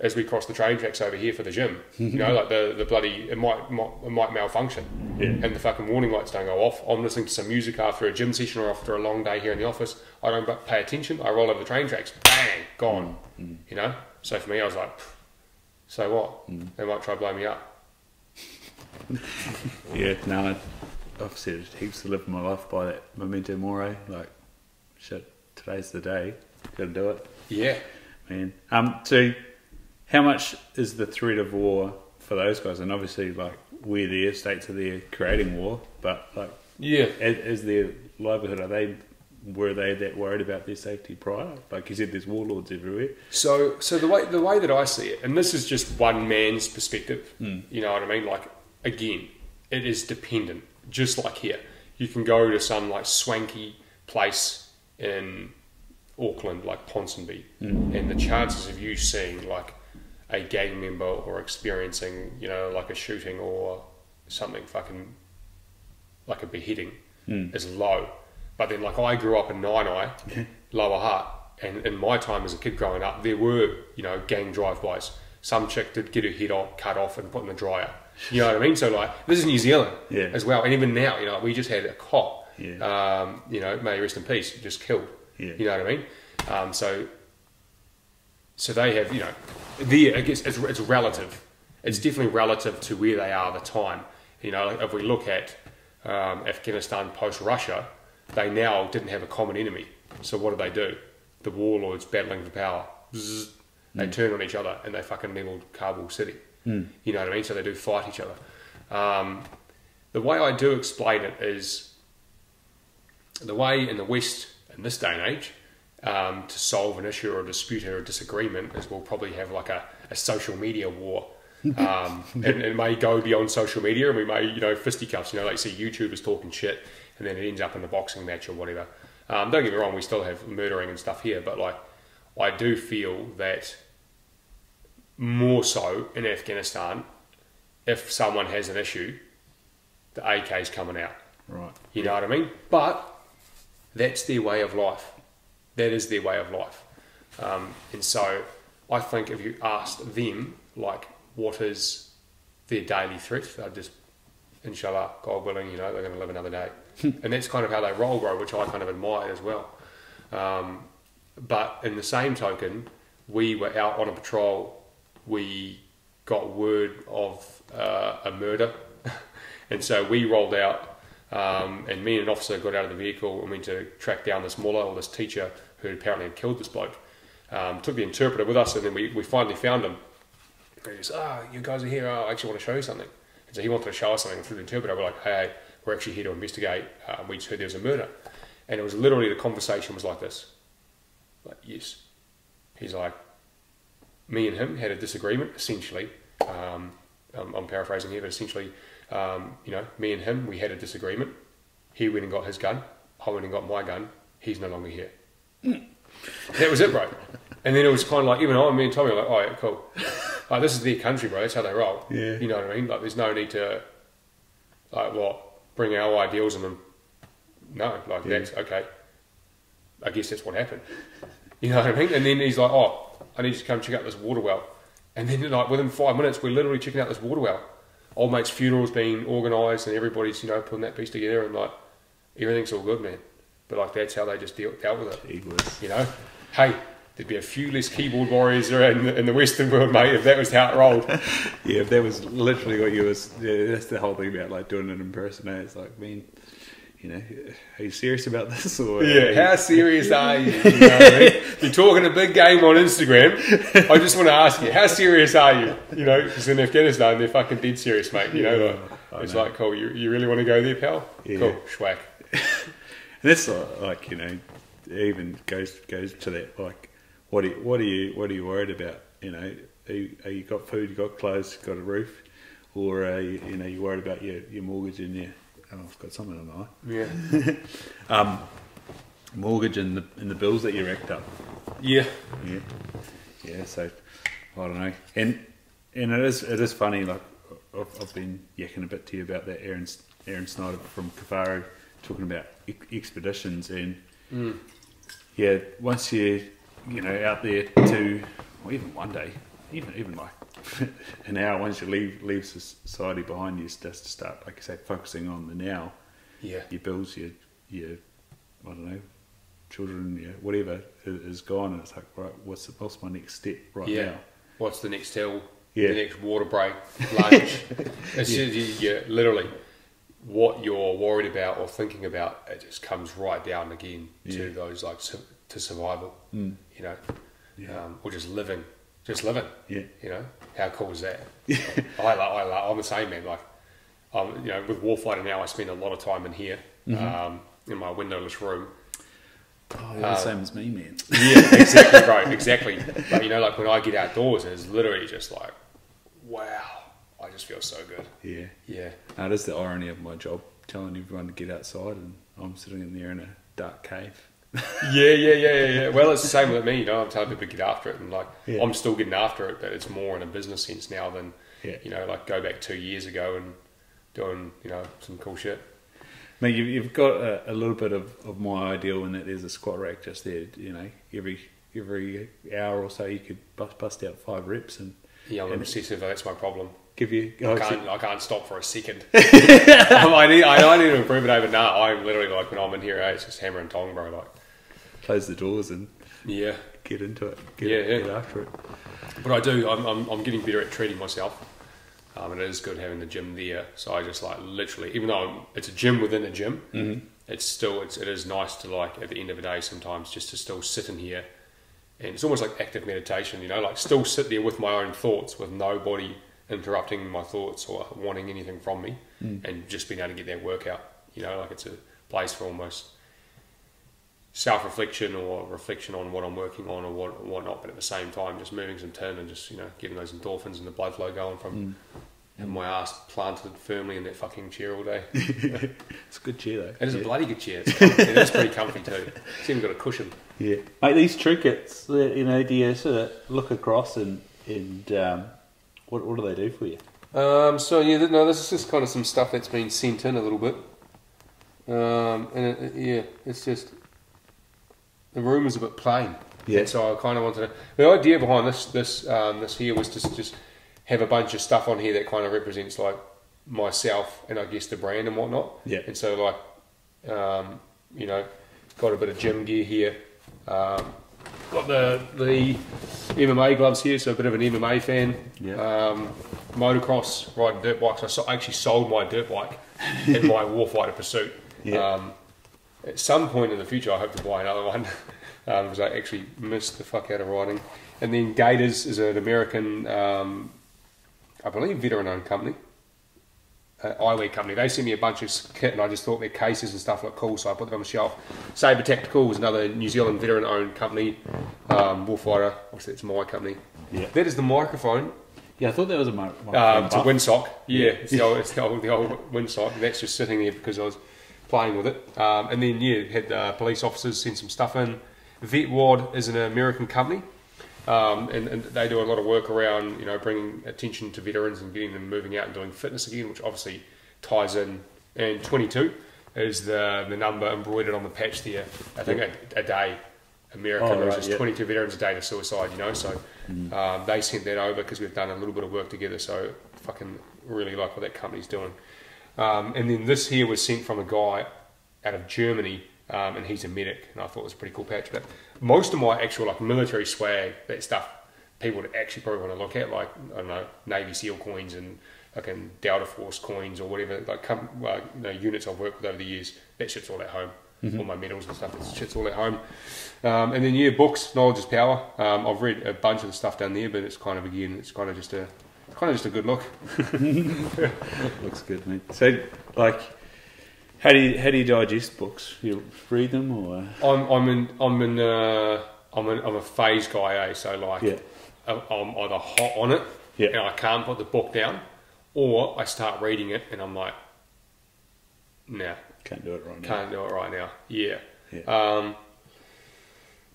as we cross the train tracks over here for the gym, you know, like the, the bloody, it might, might, it might malfunction Yeah. and the fucking warning lights don't go off. I'm listening to some music after a gym session or after a long day here in the office. I don't pay attention. I roll over the train tracks, bang, gone. You know? So for me, I was like, so what? They might try to blow me up. Yeah, no, I've said heaps to live my life by that memento mori. Like, shit, today's the day. Gotta do it, Yeah. man. Um, so, how much is the threat of war for those guys? And obviously, like, we're there, states are there creating war, but, like, Yeah. is, is their livelihood, are they, were they that worried about their safety prior? Like you said, there's warlords everywhere. So, so the way the way that I see it, and this is just one man's perspective. Hmm. You know what I mean? Like again, it is dependent. Just like here, you can go to some like swanky place in Auckland, like Ponsonby, hmm. and the chances of you seeing like a gang member or experiencing, you know, like a shooting or something fucking like a beheading is low. But then, like I grew up in Naenae, Lower Hutt, and in my time as a kid growing up, there were you know gang drive-bys. Some chick did get her head off, cut off and put in the dryer. You know what I mean? So like this is New Zealand Yeah. as well, and even now, you know, we just had a cop. Yeah. Um, you know, may he rest in peace, just killed. Yeah. You know what I mean? Um, so so they have, you know, the I guess it's, it's relative. It's definitely relative to where they are at the time. You know, if we look at um, Afghanistan post Russia, they now didn't have a common enemy. So what did they do? The warlords battling for power. Bzzz, they turn on each other and they fucking leveled Kabul city. You know what I mean? So they do fight each other. Um, the way I do explain it is the way in the West in this day and age um, to solve an issue or a dispute or a disagreement is we'll probably have like a, a social media war. Um, and it may go beyond social media, and we may, you know, fisticuffs. You know, like you see YouTubers talking shit, and then it ends up in a boxing match or whatever. Um, don't get me wrong, we still have murdering and stuff here, but like, I do feel that more so in Afghanistan, if someone has an issue, the AK is coming out. Right. You know what I mean? But that's their way of life. That is their way of life. Um, and so I think if you asked them, like, what is their daily threat, they'd just, inshallah, God willing, you know, they're going to live another day. and that's kind of how they roll, bro, which I kind of admire as well. Um, but in the same token, we were out on a patrol. We got word of uh, a murder, and so we rolled out. Um, and me and an officer got out of the vehicle and went to track down this mullah or this teacher who apparently had killed this bloke. Um, took the interpreter with us, and then we, we finally found him. He goes, "Ah, you guys are here. Oh, I actually want to show you something." And so he wanted to show us something through the interpreter. We're like, "Hey, we're actually here to investigate. Um, we just heard there was a murder." And it was literally the conversation was like this. Like, yes. He's like, me and him had a disagreement, essentially. Um, I'm, I'm paraphrasing here, but essentially, um, you know, me and him, we had a disagreement. He went and got his gun. I went and got my gun. He's no longer here. that was it, bro. And then it was kind of like, even I, me and Tommy were like, oh, yeah, cool. Like, this is their country, bro. That's how they roll. Yeah. You know what I mean? Like, there's no need to, like, what, bring our ideals and them. No, like, Yeah. that's okay. I guess that's what happened. You know what I mean? And then he's like, oh, I need you to come check out this water well. And then, like, within five minutes, we're literally checking out this water well. Old mate's funeral's being organised and everybody's, you know, putting that piece together and, like, everything's all good, man. But, like, that's how they just deal, dealt with it. You know, hey, there'd be a few less keyboard warriors around in the, in the Western world, mate, if that was how it rolled. Yeah, if that was literally what you was. Yeah, that's the whole thing about like doing it in person. eh? It's like, man, you know, are you serious about this or? Yeah, how serious are you? you know I mean? You're talking a big game on Instagram. I just want to ask you, how serious are you? You know, because in Afghanistan, they're fucking dead serious, mate. You know, like, it's know. like, cool, you, you really want to go there, pal? Yeah. Cool, schwack. And that's like, like you know, even goes goes to that like, what are you, what are you what are you worried about? You know, are you, are you got food, you got clothes, got a roof, or are you, you know you worried about your, your mortgage and your oh I've got something on my eye. Yeah. um, mortgage and the and the bills that you racked up. Yeah. Yeah, yeah. So I don't know, and and it is it is funny. Like I've, I've been yakking a bit to you about that Aaron Aaron Snyder from Kafaru talking about ex- expeditions and yeah, once you you know out there to or even one day, even even like an hour once you leave leave society behind you, just to start like I say focusing on the now, Yeah. your bills, your your I don't know, children, your whatever is gone, and it's like right, what's the, what's my next step right Yeah. now? What's the next hill? Yeah. The next water break, lunch. it's just, you, you, literally what you're worried about or thinking about. It just comes right down again to Yeah. those like to survival. Mm. You know, Yeah. um, or just living, just living. Yeah. You know, how cool is that? I like, I like, I'm the same man. Like, um, you know, with Warfighter now, I spend a lot of time in here, um, in my windowless room. Oh, you're the same as me, man. Yeah, exactly, bro. Exactly. But you know, like when I get outdoors, it's literally just like, wow, I just feel so good. Yeah. Yeah, it is the irony of my job, telling everyone to get outside, and I'm sitting in there in a dark cave. yeah, yeah, yeah, yeah. Well, it's the same with me. You know, I'm telling people to get after it, and like Yeah. I'm still getting after it, but it's more in a business sense now than Yeah. you know, like go back two years ago and doing you know some cool shit. Mate, you've, you've got a, a little bit of, of my ideal in that there's a squat rack just there. You know, every every hour or so you could bust, bust out five reps and Yeah, I'm And- obsessive. That's my problem. give you. I oh, can't, I can't stop for a second. I need, I, I need to improve it over now. I'm literally like when I'm in here, eh, it's just hammer and tong, bro. Like, close the doors and yeah. get into it. Get, Yeah, yeah. get after it. But I do. I'm, I'm, I'm getting better at treating myself. Um, and it is good having the gym there. So I just like literally, even though I'm, it's a gym within a gym, Mm-hmm. it's still it's, it is nice to like at the end of the day sometimes just to still sit in here, and it's almost like active meditation. You know, like still sit there with my own thoughts, with nobody interrupting my thoughts or wanting anything from me, and just being able to get that workout. You know, like it's a place for almost self reflection or reflection on what I'm working on or what whatnot. But at the same time, just moving some tin and just you know getting those endorphins and the blood flow going from Mm. having my ass planted firmly in that fucking chair all day. It's a good chair though. It is yeah. a bloody good chair. It's, comfy. it is pretty comfy too. It's even got a cushion. Yeah, mate. These trinkets, you know, do you sort of look across and and um, what what do they do for you? Um, so yeah, no, this is just kind of some stuff that's been sent in a little bit, um, and it, it- yeah, it's just the room is a bit plain. Yeah. And so I kind of wanted to. The idea behind this this um, this here was to just have a bunch of stuff on here that kind of represents like myself and I guess the brand and whatnot. Yeah. And so like, um, you know, got a bit of gym gear here. Um, got the the MMA gloves here, so a bit of an MMA fan. Yeah. Um, motocross, riding dirt bikes. I so- actually sold my dirt bike in my Warfighter Pursuit. Yeah. Um, at some point in the future, I hope to buy another one um, because I actually missed the fuck out of riding. And then Gatorz is an American, um, I believe, veteran-owned company, uh, eyewear company. They sent me a bunch of kit, and I just thought their cases and stuff looked cool, so I put them on the shelf. Sabre Tactical was another New Zealand veteran-owned company. Um, Warfighter, obviously, it's my company. Yeah. That is the microphone Yeah, I thought that was a mi- microphone um, it's a windsock. Yeah, it's the old, it's the old, the old windsock. That's just sitting there because I was playing with it. Um, and then yeah, had uh, police officers send some stuff in. VetWad is an American company, um, and, and they do a lot of work around you know bringing attention to veterans and getting them moving out and doing fitness again, which obviously ties in. And 22 is the the number embroidered on the patch there. I think a, a day. America, Oh, there was right, just yeah. 22 veterans a day to suicide, you know. So um, they sent that over because we've done a little bit of work together. So fucking really like what that company's doing. Um, and then this here was sent from a guy out of Germany, um, and he's a medic, and I thought it was a pretty cool patch. But most of my actual like military swag, that stuff, people would actually probably want to look at, like I don't know, Navy SEAL coins and fucking Delta Force coins or whatever, like com- well, you know, units I've worked with over the years. That shit's all at home. All my medals and stuff, that shit's all at home. Um, and then yeah, books, knowledge is power. Um, I've read a bunch of the stuff down there, but it's kind of again, it's kind of just a, kind of just a good look. Looks good, mate. So, like, how do you how do you digest books? You read them or? I'm I'm in I'm in uh, I'm I'm a phase guy, eh? So like, Yeah. I'm I'm either hot on it Yeah. and I can't put the book down, or I start reading it and I'm like, nah, Can't do it right now. can't do it right now. Yeah. Yeah. Um,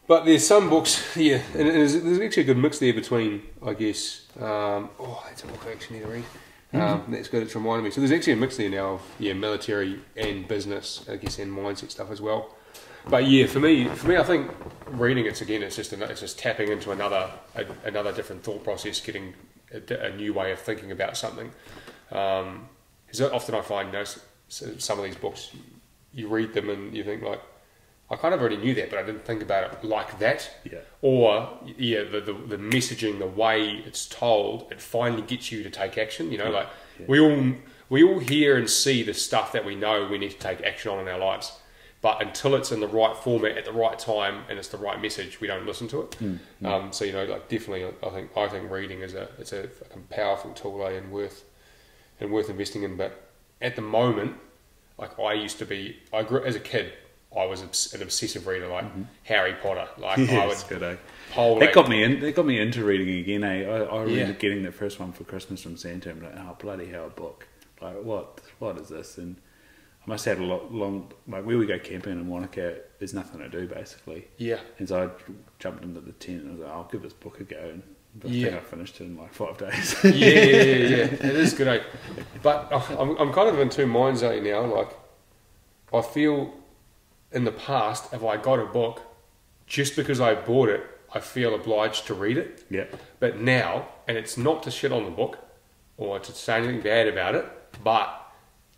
but there's some books, yeah, and there's, there's actually a good mix there between, I guess. Um, oh, that's a book I actually need to read. Um, that's good. It's reminded me. So there's actually a mix there now of yeah, military and business, I guess, and mindset stuff as well. But yeah, for me, for me, I think reading it's again, it's just an, it's just tapping into another a, another different thought process, getting a, a new way of thinking about something. Um, 'cause often I find, you know, some of these books, you read them and you think like, I kind of already knew that, but I didn't think about it like that. Yeah. Or yeah, the, the the messaging, the way it's told, it finally gets you to take action. You know, like Yeah. we all we all hear and see the stuff that we know we need to take action on in our lives, but until it's in the right format at the right time and it's the right message, we don't listen to it. Um, so you know, like definitely, I think I think reading is a it's a powerful tool eh, and worth and worth investing in. But at the moment, like I used to be, I grew as a kid. I was an obsessive reader, like Harry Potter. Like I would good, eh? That it. got me in. That got me into reading again. Eh? I, I remember Yeah. getting the first one for Christmas from Santa. and like, oh bloody hell, a book! Like what? What is this? And I must have had a lot long. Like where we go camping in Wanaka, there's nothing to do basically. Yeah, And so I jumped into the tent and I was like, I'll give this book a go. And I Yeah. think I finished it in like five days. yeah, yeah, yeah, yeah. It is good, eh? But I'm, I'm kind of in two minds, eh, now. Like, I feel in the past, if I got a book, just because I bought it, I feel obliged to read it. yeah. But now, and it's not to shit on the book or to say anything bad about it, but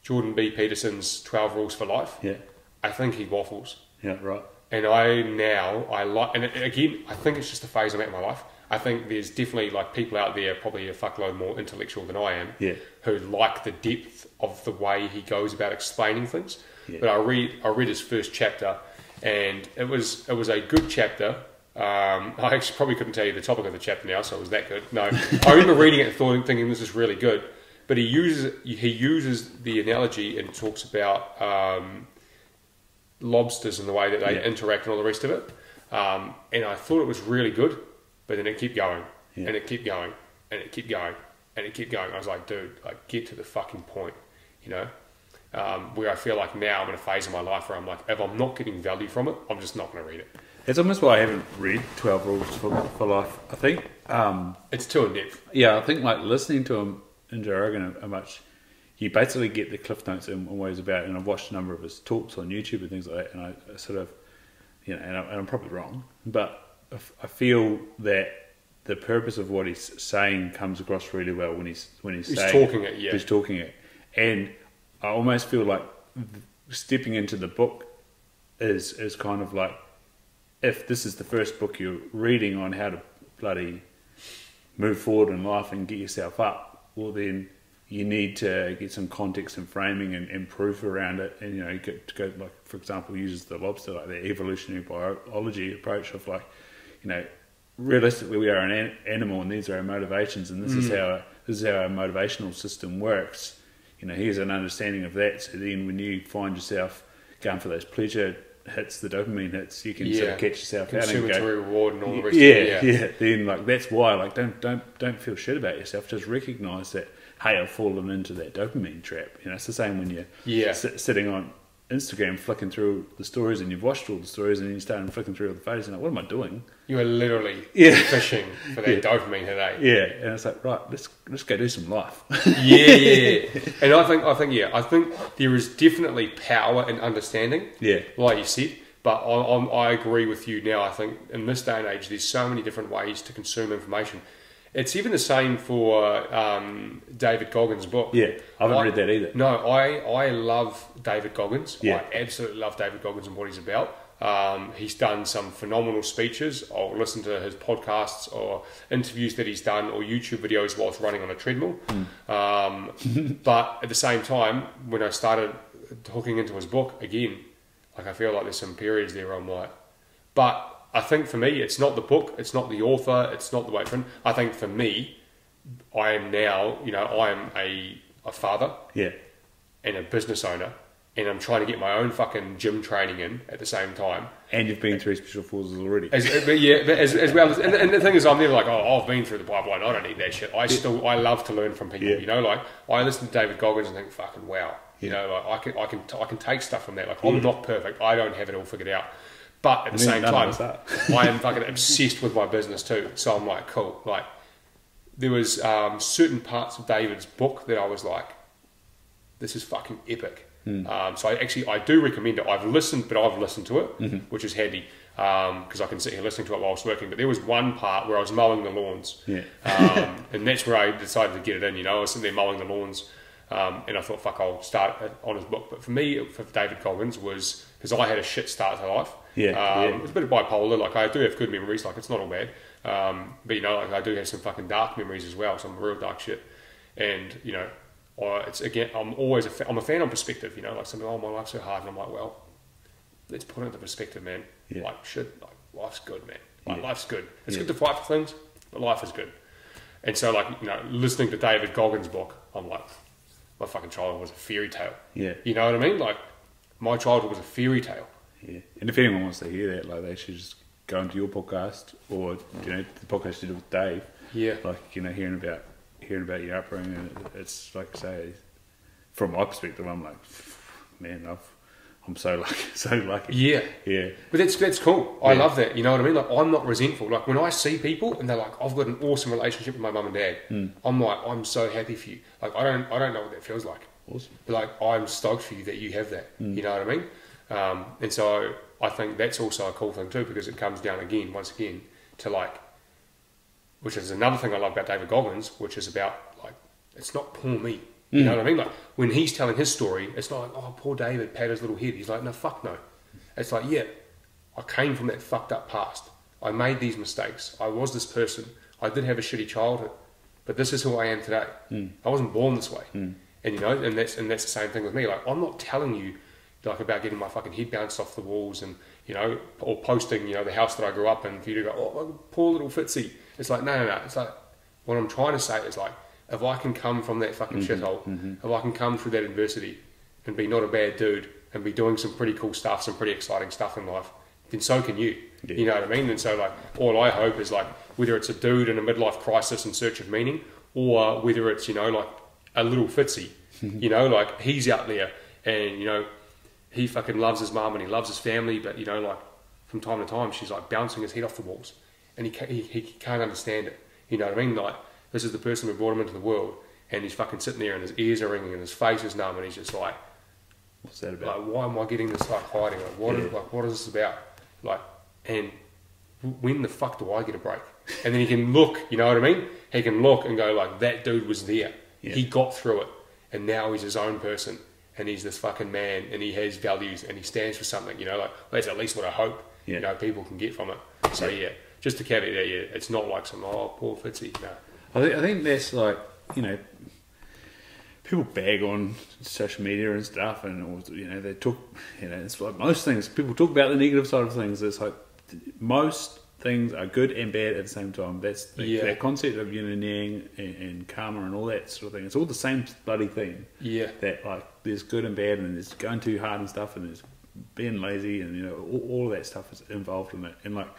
Jordan B. Peterson's 12 Rules for Life, Yeah. I think he waffles. Yeah. Right. And I now I like, and again, I think it's just a phase I'm at in my life. I think there's definitely like people out there, probably a fuckload more intellectual than I am, Yeah. who like the depth of the way he goes about explaining things. Yeah. But I read I read his first chapter, and it was it was a good chapter. Um, I actually probably couldn't tell you the topic of the chapter now, so it was that good. No, I remember reading it and thought, thinking this is really good. But he uses he uses the analogy and talks about um, lobsters and the way that they Yeah. interact and all the rest of it. Um, and I thought it was really good, but then it kept going Yeah. and it kept going and it kept going and it kept going. I was like, dude, like get to the fucking point, you know. Um, where I feel like now I'm in a phase of my life where I'm like, if I'm not getting value from it, I'm just not going to read it. It's almost why I haven't read Twelve Rules for, for Life. I think, um, It's too in depth. yeah, I think like listening to him in Joe Rogan a, a much, you basically get the cliff notes in, in ways about. And I've watched a number of his talks on YouTube and things like that, and I, I sort of, you know, and, I, and I'm probably wrong, but I feel that the purpose of what he's saying comes across really well when he's when he's, He's saying talking it, yeah. He's talking it, and I almost feel like stepping into the book is is kind of like if this is the first book you're reading on how to bloody move forward in life and get yourself up, well then you need to get some context and framing and, and proof around it. And you know, you get to go like for example, uses the lobster like the evolutionary biology approach of like, you know, realistically we are an an- animal and these are our motivations and this is mm. how this is how our motivational system works. You know, here's an understanding of that. So then when you find yourself going for those pleasure hits, the dopamine hits, you can sort of catch yourself out and go, reward and all the rest yeah, of it. yeah, Then like that's why like don't don't don't feel shit about yourself. Just recognise that hey, I've fallen into that dopamine trap. You know, it's the same when you're Yeah. sit, sitting on Instagram flicking through the stories and you've watched all the stories and then you start flicking through all the photos and like, what am I doing? You are literally Yeah. fishing for that Yeah. dopamine today. Yeah, and it's like right, let's let's go do some life. yeah, yeah. And I think, I think, yeah, I think there is definitely power in understanding, yeah, like you said. But I, I'm, I agree with you now. I think in this day and age, there's so many different ways to consume information. It's even the same for um, David Goggins' book. yeah. I haven't I- read that either. No, I, I love David Goggins. Yeah. I absolutely love David Goggins and what he's about. Um, he's done some phenomenal speeches. I'll listen to his podcasts or interviews that he's done or YouTube videos whilst running on a treadmill. Um, but at the same time, when I started hooking into his book again, like I feel like there's some periods there I'm like, but I think for me, it's not the book, it's not the author, it's not the way written. I think for me, I am now, you know, I am a, a father Yeah, and a business owner, and I'm trying to get my own fucking gym training in at the same time. and you've been through special forces already. As, but yeah, but as, as well as, and, and the thing is, I'm never like, oh, I've been through the pipeline. I don't need that shit. I still, I love to learn from people. Yeah. You know, like I listen to David Goggins and think, fucking wow. You know, like I can, I can, I can take stuff from that. Like I'm not perfect. I don't have it all figured out. But at the same time, of us are. I am fucking obsessed with my business too. So I'm like, cool. Like there was um, certain parts of David's book that I was like, this is fucking epic. Hmm. Um, so I actually I do recommend it. I've listened, but I've listened to it, Mm-hmm. which is handy because I can sit here listening to it while I was working. But there was one part where I was mowing the lawns, Yeah. um, and that's where I decided to get it in. You know, I was sitting there mowing the lawns, um, and I thought, fuck, I'll start on his book. But for me, for David Goggins, was because I had a shit start to life. Yeah, um, yeah. it's a bit of bipolar. Like I do have good memories. Like it's not all bad. Um, but you know, like I do have some fucking dark memories as well. Some real dark shit. And you know, or it's again. I'm always a fa- I'm a fan on perspective. You know, like something. Oh, my life's so hard, and I'm like, well, let's put it into perspective, man. Yeah. Like shit. Like life's good, man. Like Yeah. life's good. It's Yeah. good to fight for things, but life is good. And so, like you know, listening to David Goggins' book, I'm like, my fucking childhood was a fairy tale. Yeah, You know what I mean? Like my childhood was a fairy tale. yeah. And if anyone wants to hear that, like they should just go into your podcast or you know the podcast you did with Dave. Yeah. like you know hearing about hearing about your upbringing and it's like I say from my perspective i'm like man i've i'm so lucky so lucky Yeah. yeah But that's that's cool. I Yeah. love that. You know what I mean? Like I'm not resentful. Like when I see people and they're like, I've got an awesome relationship with my mum and dad. Hmm. I'm like, I'm so happy for you. Like I don't I don't know what that feels like. Awesome like I'm stoked for you that you have that. Hmm. You know what I mean? Um, and so I think that's also a cool thing too because it comes down again, once again, to like, which is another thing I love about David Goggins, which is about like, it's not poor me. You know what I mean? Like when he's telling his story, it's not like, oh, poor David pat his little head. He's like, no, fuck no. It's like, yeah, I came from that fucked up past. I made these mistakes. I was this person. I did have a shitty childhood, but this is who I am today. I wasn't born this way, and you know, and that's and that's the same thing with me. Like I'm not telling you like about getting my fucking head bounced off the walls and you know, or posting you know the house that I grew up in for you to go, oh, poor little Fitzy. It's like no, no, no. It's like what I'm trying to say is like if I can come from that fucking mm-hmm. shithole, mm-hmm. if I can come through that adversity and be not a bad dude, and be doing some pretty cool stuff, some pretty exciting stuff in life, then so can you. Yeah. You know what I mean? And so, like, all I hope is like whether it's a dude in a midlife crisis in search of meaning, or whether it's you know like a little Fitzy, you know, like he's out there and you know he fucking loves his mum and he loves his family, but you know like from time to time she's like bouncing his head off the walls, and he ca- he, he can't understand it. You know what I mean? Like this is the person who brought him into the world, and he's fucking sitting there and his ears are ringing and his face is numb, and he's just like What's that about? like why am I getting this like hiding? Like what is Yeah. like what is this about? Like and when the fuck do I get a break? And then he can look, you know what I mean? He can look and go like that dude was there. Yeah. He got through it, and now he's his own person, and he's this fucking man, and he has values, and he stands for something. You know, like that's at least what I hope. Yeah. You know, people can get from it. So yeah, just to caveat that, yeah, it's not like some oh poor Fitzy. No. I think I think that's like you know people bag on social media and stuff, and you know they talk. You know, it's like most things. People talk about the negative side of things. It's like most things are good and bad at the same time. That's the, Yeah. that concept of yin and yang and, and karma and all that sort of thing. It's all the same bloody thing. Yeah. That like there's good and bad, and there's going too hard and stuff, and there's being lazy, and you know all, all of that stuff is involved in it. And like,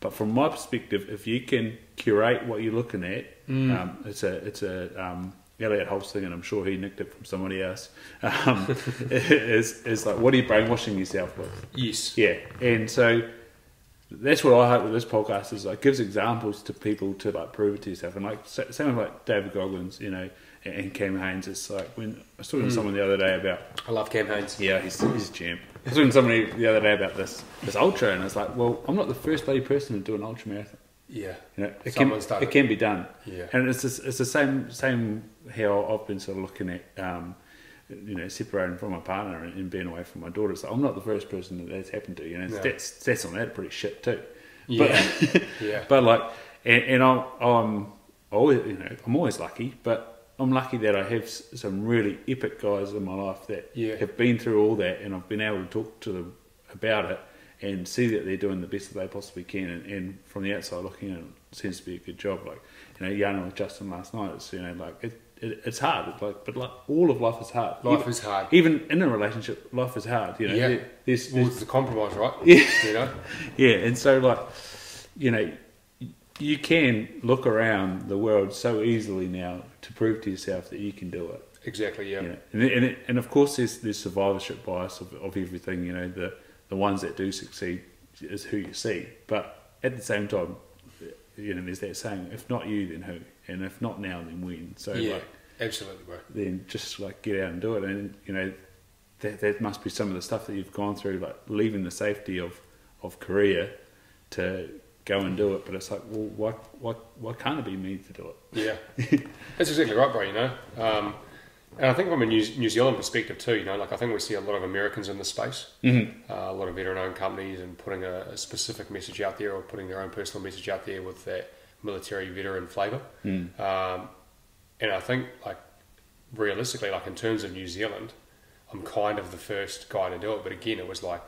but from my perspective, if you can curate what you're looking at, um, it's a it's a um, Elliot Holtz thing, and I'm sure he nicked it from somebody else. Um, is is like what are you brainwashing yourself with? Yes. Yeah, and so that's what I hope with this podcast is like gives examples to people to like prove it to yourself, and like sa- same with like David Goggins, you know, and, and Cam Hanes. It's like when I was talking to someone the other day about I love Cam Hanes. yeah, he's, he's a champ. I was talking to somebody the other day about this this ultra, and it's like, well, I'm not the first bloody person to do an ultra marathon. Yeah. You know, it can Someone's done it it. can be done. Yeah. and it's just, it's the same same how I've been sort of looking at. Um, you know, separating from my partner and, and being away from my daughter. So I'm not the first person that that's happened to. You know, No. stats on that pretty shit too. Yeah. But, Yeah. but like, and, and I'm, I'm always, you know, I'm always lucky, but I'm lucky that I have some really epic guys in my life that Yeah. have been through all that, and I've been able to talk to them about it and see that they're doing the best that they possibly can. And, and from the outside looking in, it seems to be a good job. Like, you know, Yana with Justin last night, it's, you know, like, it, it, it's hard. It's like, but like, all of life is hard. Life even, is hard. Even in a relationship, life is hard. You know, Yeah. There- there's, Well, it's a compromise, right? Yeah. You know? yeah, and so like, you know, you can look around the world so easily now to prove to yourself that you can do it. Exactly, yeah. You know? and, and, it, and of course, there's there's survivorship bias of, of everything. You know, the the ones that do succeed is who you see, but at the same time, you know, there's that saying: if not you, then who? And if not now, then when? So yeah. like, Absolutely, bro. then just like get out and do it. And you know, that that must be some of the stuff that you've gone through, like leaving the safety of of career to go and do it. But it's like, well, why why why can't it be me to do it? Yeah, that's exactly right, bro. You know, um, and I think from a New, New Zealand perspective too, you know, like I think we see a lot of Americans in the space, mm-hmm. uh, a lot of veteran-owned companies, and putting a, a specific message out there, or putting their own personal message out there with that military veteran flavour. Hmm. Um, and I think, like realistically, like in terms of New Zealand, I'm kind of the first guy to do it. But again, it was like,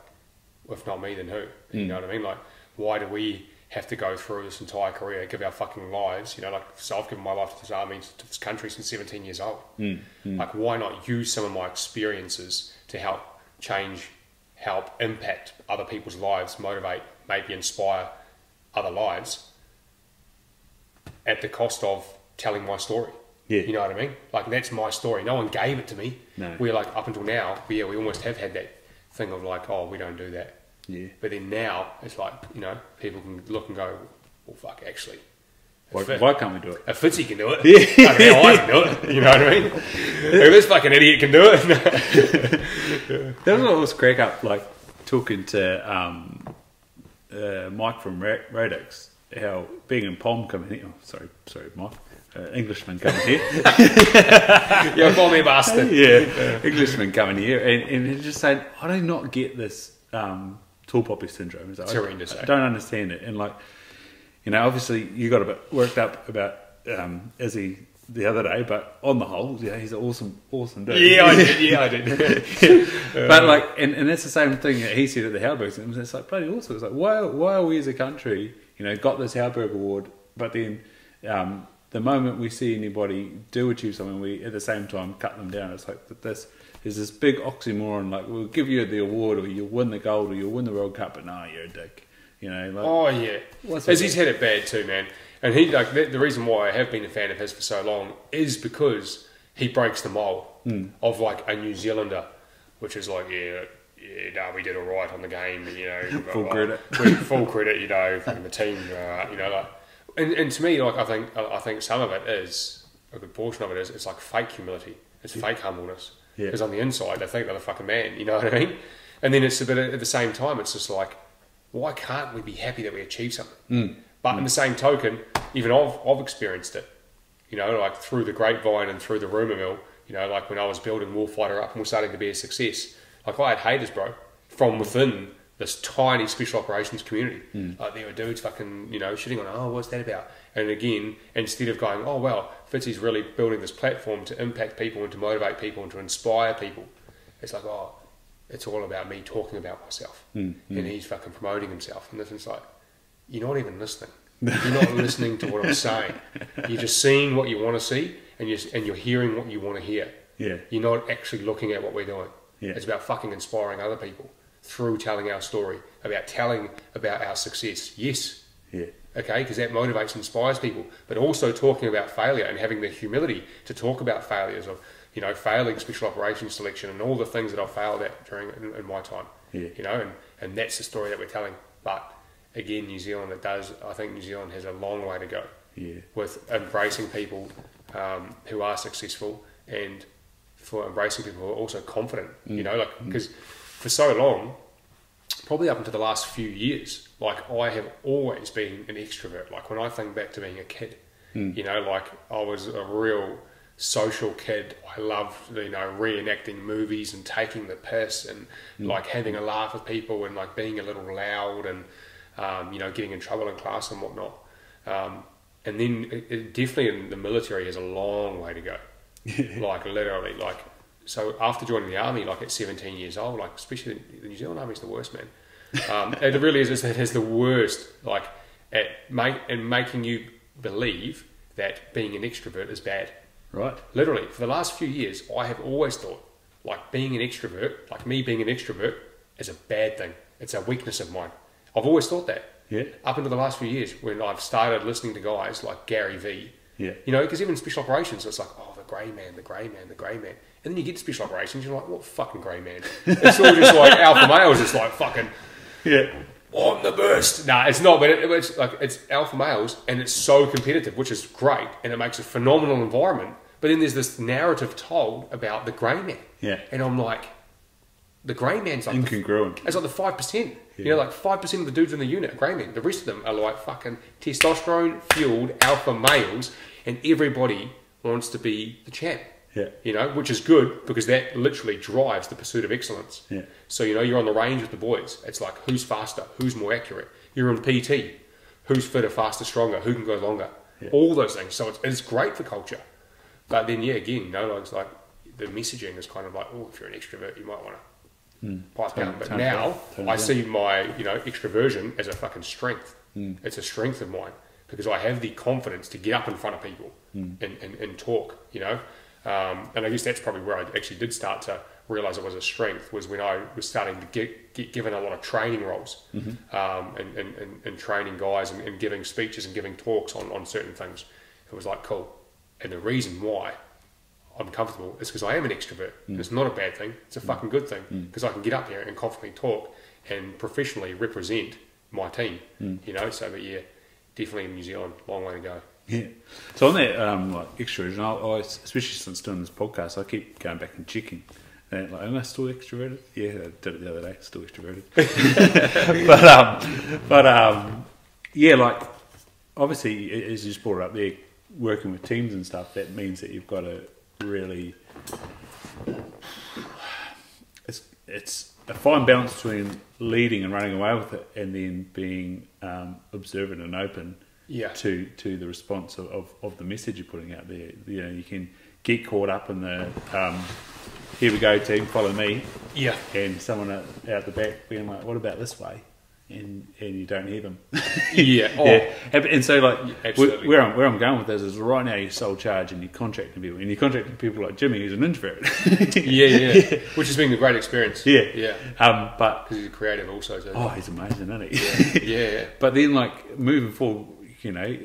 if not me, then who? You hmm. know what I mean? Like, why do we have to go through this entire career, give our fucking lives? You know, like, so I've given my life to this army, to this country since 17 years old. Hmm. Like, why not use some of my experiences to help change, help impact other people's lives, motivate, maybe inspire other lives at the cost of telling my story? Yeah. You know what I mean? Like that's my story. No one gave it to me. No. We're like up until now, yeah, we almost have had that thing of like, oh, we don't do that. Yeah. But then now it's like, you know, people can look and go, well, fuck, actually, Why, it- why can't we do it? if Fitzy can do it, yeah. hell, I can do it. You know what I mean? if this fucking idiot can do it, That was was crack up, like talking to um, uh, Mike from Ra- Radix, how being in Palm coming here. Oh, sorry, sorry, Mike, uh, Englishman coming here. yeah, call me bastard. yeah, Englishman coming here, and, and he's just saying, I do not get this um, tall poppy syndrome. He's like, It's I- I, eh? don't understand it, and like, you know, obviously you got a bit worked up about um, Izzy the other day, but on the whole, yeah, he's an awesome, awesome dude. Yeah, I did. Yeah, I did. yeah. but like, and, and that's the same thing that he said at the Halbergs, and it's like bloody awesome. It's like why why are we as a country, you know, got this Halberg award, but then um, the moment we see anybody do achieve something, we at the same time cut them down. It's like that this there's this big oxymoron like we'll give you the award or you'll win the gold or you'll win the World Cup, but no, you're a dick. You know, like Oh yeah, as it- he's had it bad too, man. And he like the, the reason why I have been a fan of his for so long is because he breaks the mold Hmm. of like a New Zealander, which is like yeah, yeah, no, we did all right on the game, you know, Full uh, credit. full credit, you know, from the team, uh, you know, like, and, and to me, like I think I think some of it is a good portion of it is it's like fake humility, it's fake humbleness, Yeah. because on the inside they think they're the fucking man, you know what I mean? And then it's a bit at the same time, it's just like why can't we be happy that we achieved something? But in the same token, even I've, I've experienced it, you know, like through the grapevine and through the rumour mill, you know, like when I was building Warfighter up and was starting to be a success, like I had haters, bro, from within this tiny special operations community. Hmm. Like there were dudes fucking, you know, shitting on, oh, what's that about? And again, instead of going, oh, well, Fitzy's really building this platform to impact people and to motivate people and to inspire people, it's like, oh, it's all about me talking about myself. Hmm, hmm. And he's fucking promoting himself. And this is like, you're not even listening. You're not listening to what I'm saying. You're just seeing what you want to see and you're, and you're hearing what you want to hear. Yeah. You're not actually looking at what we're doing. Yeah. It's about fucking inspiring other people through telling our story, about telling about our success. Yes, yeah, okay, because that motivates and inspires people, but also talking about failure and having the humility to talk about failures of, you know, failing special operations selection and all the things that I've failed at during in, in my time. Yeah. You know, and, and that's the story that we're telling. But again, New Zealand, it does, I think New Zealand has a long way to go yeah, with embracing people um, who are successful and for embracing people who are also confident. You mm. know, like mm. because for so long, probably up until the last few years, like I have always been an extrovert. Like when I think back to being a kid, mm. you know, like I was a real social kid. I loved you know reenacting movies and taking the piss and like having a laugh with people and like being a little loud and um, you know getting in trouble in class and whatnot. Um, and then it, it definitely in the military has a long way to go. like literally, like so after joining the army, like at 17 years old, like especially the, the New Zealand Army is the worst, man. Um, it really is. It has the worst, like at make and making you believe that being an extrovert is bad. right, Literally, for the last few years, I have always thought like being an extrovert, like me being an extrovert, is a bad thing. It's a weakness of mine. I've always thought that. yeah, Up until the last few years, when I've started listening to guys like Gary Vee, yeah, you know, because even special operations, it's like, oh, the grey man, the grey man, the grey man. And then you get to special operations, you're like, what fucking grey man? It's all just like alpha males, it's like fucking, yeah, on the burst. Nah, it's not, but it, it's like, it's alpha males and it's so competitive, which is great and it makes a phenomenal environment. But then there's this narrative told about the grey man. Yeah. And I'm like, the grey man's like, the, incongruent. it's like the 5%. You know, like 5% of the dudes in the unit are grey men. The rest of them are like fucking testosterone fueled alpha males, and everybody wants to be the champ. Yeah. You know, which is good because that literally drives the pursuit of excellence. Yeah. So, you know, you're on the range with the boys. It's like who's faster, who's more accurate. You're in PT, who's fitter, faster, stronger, who can go longer. Yeah. All those things. So it's, it's great for culture. But then, yeah, again, you know, like, it's like the messaging is kind of like, oh, if you're an extrovert, you might want to pipe down. But now down. Tone it I see my, you know, extroversion as a fucking strength. Hmm. It's a strength of mine because I have the confidence to get up in front of people Hmm. and, and, and talk, you know. Um, and I guess that's probably where I actually did start to realize it was a strength was when I was starting to get, get given a lot of training roles Mm-hmm. um, and, and, and, and training guys and, and giving speeches and giving talks on, on certain things. It was like, cool. And the reason why I'm comfortable is because I am an extrovert. And it's not a bad thing. It's a fucking good thing because I can get up here and confidently talk and professionally represent my team. You know, so but yeah, definitely in New Zealand, long way to go. Yeah. So on that, um, like extroversion, I, I, especially since doing this podcast, I keep going back and checking. And like, am I still extroverted? Yeah, I did it the other day. Still extroverted. but um, but um, yeah, like obviously, as you just brought it up there, working with teams and stuff, that means that you've got to really. It's it's a fine balance between leading and running away with it, and then being um, observant and open Yeah. to to the response of, of, of the message you're putting out there. You know, you can get caught up in the um, here we go team, follow me, Yeah. and someone out, out the back being like, what about this way? And and you don't hear them. Yeah. Oh, yeah, and, and so like absolutely. where I'm where I'm going with this is right now you're sole charge and you're contracting people and you're contracting people like Jimmy who's an introvert. yeah, yeah, Which has been a great experience. yeah, Yeah. Um, but Because he's creative also. So. oh, he's amazing, isn't he? Yeah, yeah. But then, like moving forward, you know,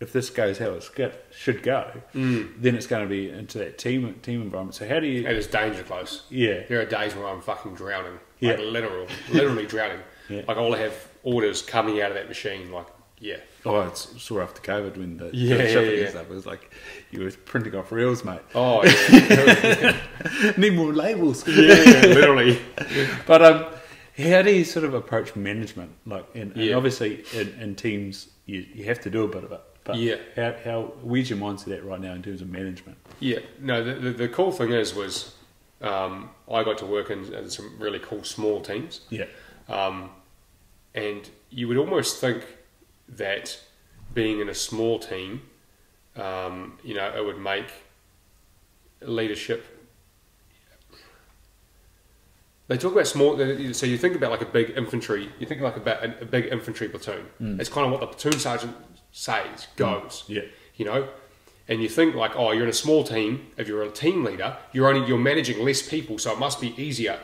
if this goes how it should go, Mm. then it's going to be into that team team environment. So how do you? And it's danger close. Yeah, There are days where I'm fucking drowning. Yeah. Like literal, literally drowning. Yeah. Like I'll have orders coming out of that machine. Like, yeah. oh, it's sore after COVID when the Yeah, yeah, yeah. and stuff it was like you were printing off reels, mate. Oh, yeah. Need more labels. yeah, literally. But um, how do you sort of approach management? Like, and, and obviously in, in teams, you, you have to do a bit of it. But Yeah. how, how where's your mindset at right now in terms of management? Yeah, no. The, the, the cool thing is, was um, I got to work in, in some really cool small teams, Yeah, um, and you would almost think that being in a small team, um, you know, it would make leadership. They talk about small, so you think about like a big infantry. You think like about a, big infantry platoon. It's kind of what the platoon sergeant says goes yeah, you know and you think like oh you're in a small team if you're a team leader you're only you're managing less people so it must be easier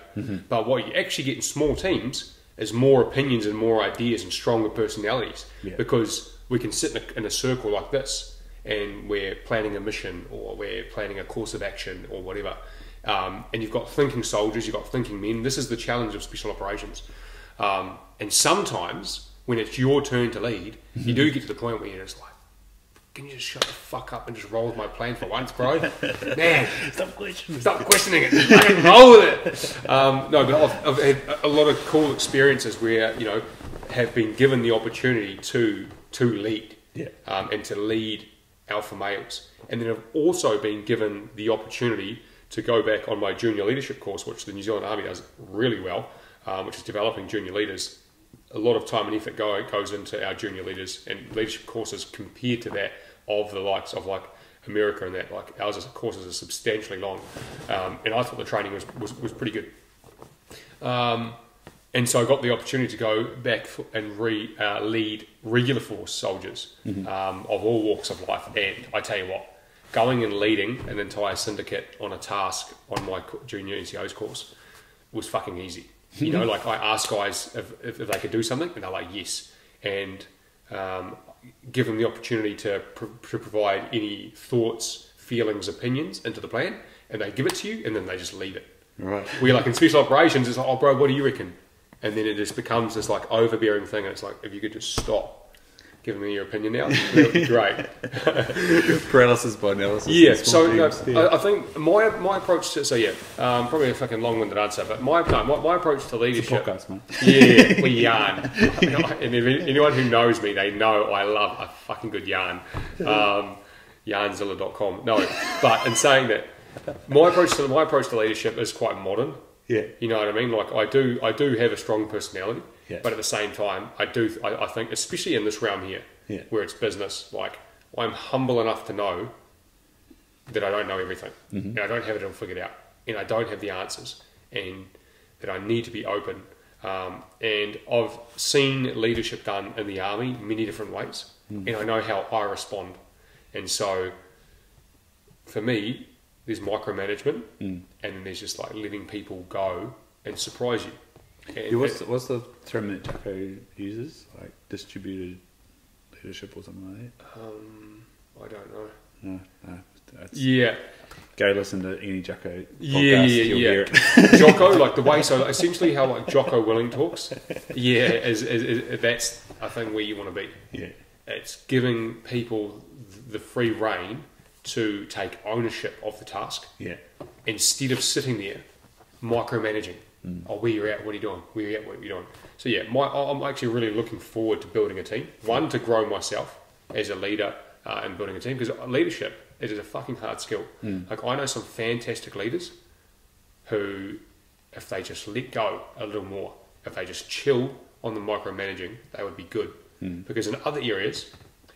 but what you actually get in small teams is more opinions and more ideas and stronger personalities. Yeah. because we can sit in a, in a circle like this and we're planning a mission or we're planning a course of action or whatever. Um, and you've got thinking soldiers you've got thinking men. This is the challenge of special operations. Um, and sometimes when it's your turn to lead you do get to the point where you're just like can you just shut the fuck up and just roll with my plan for once, bro? Man, stop questioning. stop questioning it. Fucking roll with it. Um, no, but I've, I've had a lot of cool experiences where you know have been given the opportunity to to lead Yeah. um, and to lead alpha males, and then I've also been given the opportunity to go back on my junior leadership course, which the New Zealand Army does really well, um, which is developing junior leaders. A lot of time and effort go, goes into our junior leaders and leadership courses compared to that of the likes of like America and that. Like ours is, courses are substantially long, um, and I thought the training was, was, was pretty good. Um, and so I got the opportunity to go back and re, uh, lead regular force soldiers um, of all walks of life. And I tell you what, going and leading an entire syndicate on a task on my junior NCO's course was fucking easy. You know, like I ask guys if, if, if they could do something, and they're like, yes. And um, give them the opportunity to, pr- to provide any thoughts, feelings, opinions into the plan, and they give it to you, and then they just leave it. Right. Where like in special operations, it's like, oh, bro, what do you reckon? And then it just becomes this like overbearing thing, and it's like, if you could just stop giving me your opinion now, that would be great. Paralysis by analysis. Yeah, so no. I, I think my my approach to so yeah, um, probably a fucking long-winded answer, but my no, my, my approach to It's leadership, podcast, mate. yeah, we yarn. and if anyone who knows me, they know I love a fucking good yarn. Um, yarnzilla.com. No, but in saying that, my approach to my approach to leadership is quite modern. Yeah, You know what I mean? Like I do, I do have a strong personality, Yeah. but at the same time, I do. I, I think, especially in this realm here, Yeah. where it's business, like I'm humble enough to know that I don't know everything, mm-hmm. and I don't have it all figured out, and I don't have the answers, and that I need to be open. Um, and I've seen leadership done in the army many different ways, mm. and I know how I respond. And so, for me, there's micromanagement, mm. and then there's just like letting people go and surprise you. What's, the, what's the term that Jocko uses? Like distributed leadership or something like that? um, I don't know. No, no. Yeah, Go listen to any Jocko podcast. Yeah, yeah, yeah. hear it. Jocko, like the way, so essentially how like Jocko Willink talks, yeah, is, is, is that's I think where you want to be. yeah, It's giving people the free reign to take ownership of the task yeah, instead of sitting there micromanaging. Mm. Oh, where you're at, what are you doing? Where you at, what are you doing? So yeah, my, I'm actually really looking forward to building a team. One to grow myself as a leader uh, and building a team because leadership it is a fucking hard skill. Mm. Like I know some fantastic leaders who, if they just let go a little more, if they just chill on the micromanaging, they would be good. Mm. Because in other areas,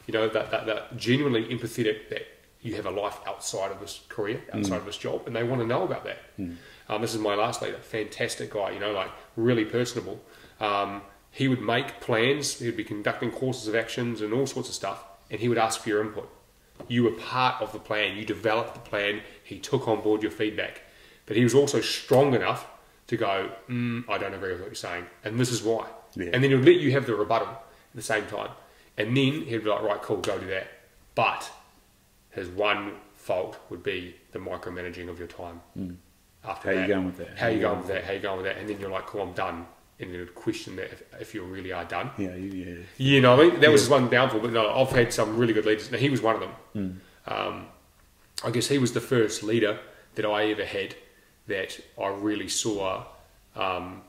you know, that, that, that genuinely empathetic that you have a life outside of this career, outside of this job, and they want to know about that. Um, this is my last leader, fantastic guy, you know, like really personable. Um, he would make plans. He would be conducting courses of actions and all sorts of stuff, and he would ask for your input. You were part of the plan. You developed the plan. He took on board your feedback, but he was also strong enough to go, mm, "I don't agree with what you're saying, and this is why." Yeah. And then he would let you have the rebuttal at the same time, and then he'd be like, "Right, cool, go do that." But his one fault would be the micromanaging of your time. After How you going with that? How you going with that? How you going with that? And then you're like, "Cool, I'm done." And then question that if, if you really are done. Yeah, yeah. You know what I mean? That was his one downfall. But no, I've had some really good leaders. Now, he was one of them. Um, I guess he was the first leader that I ever had that I really saw um,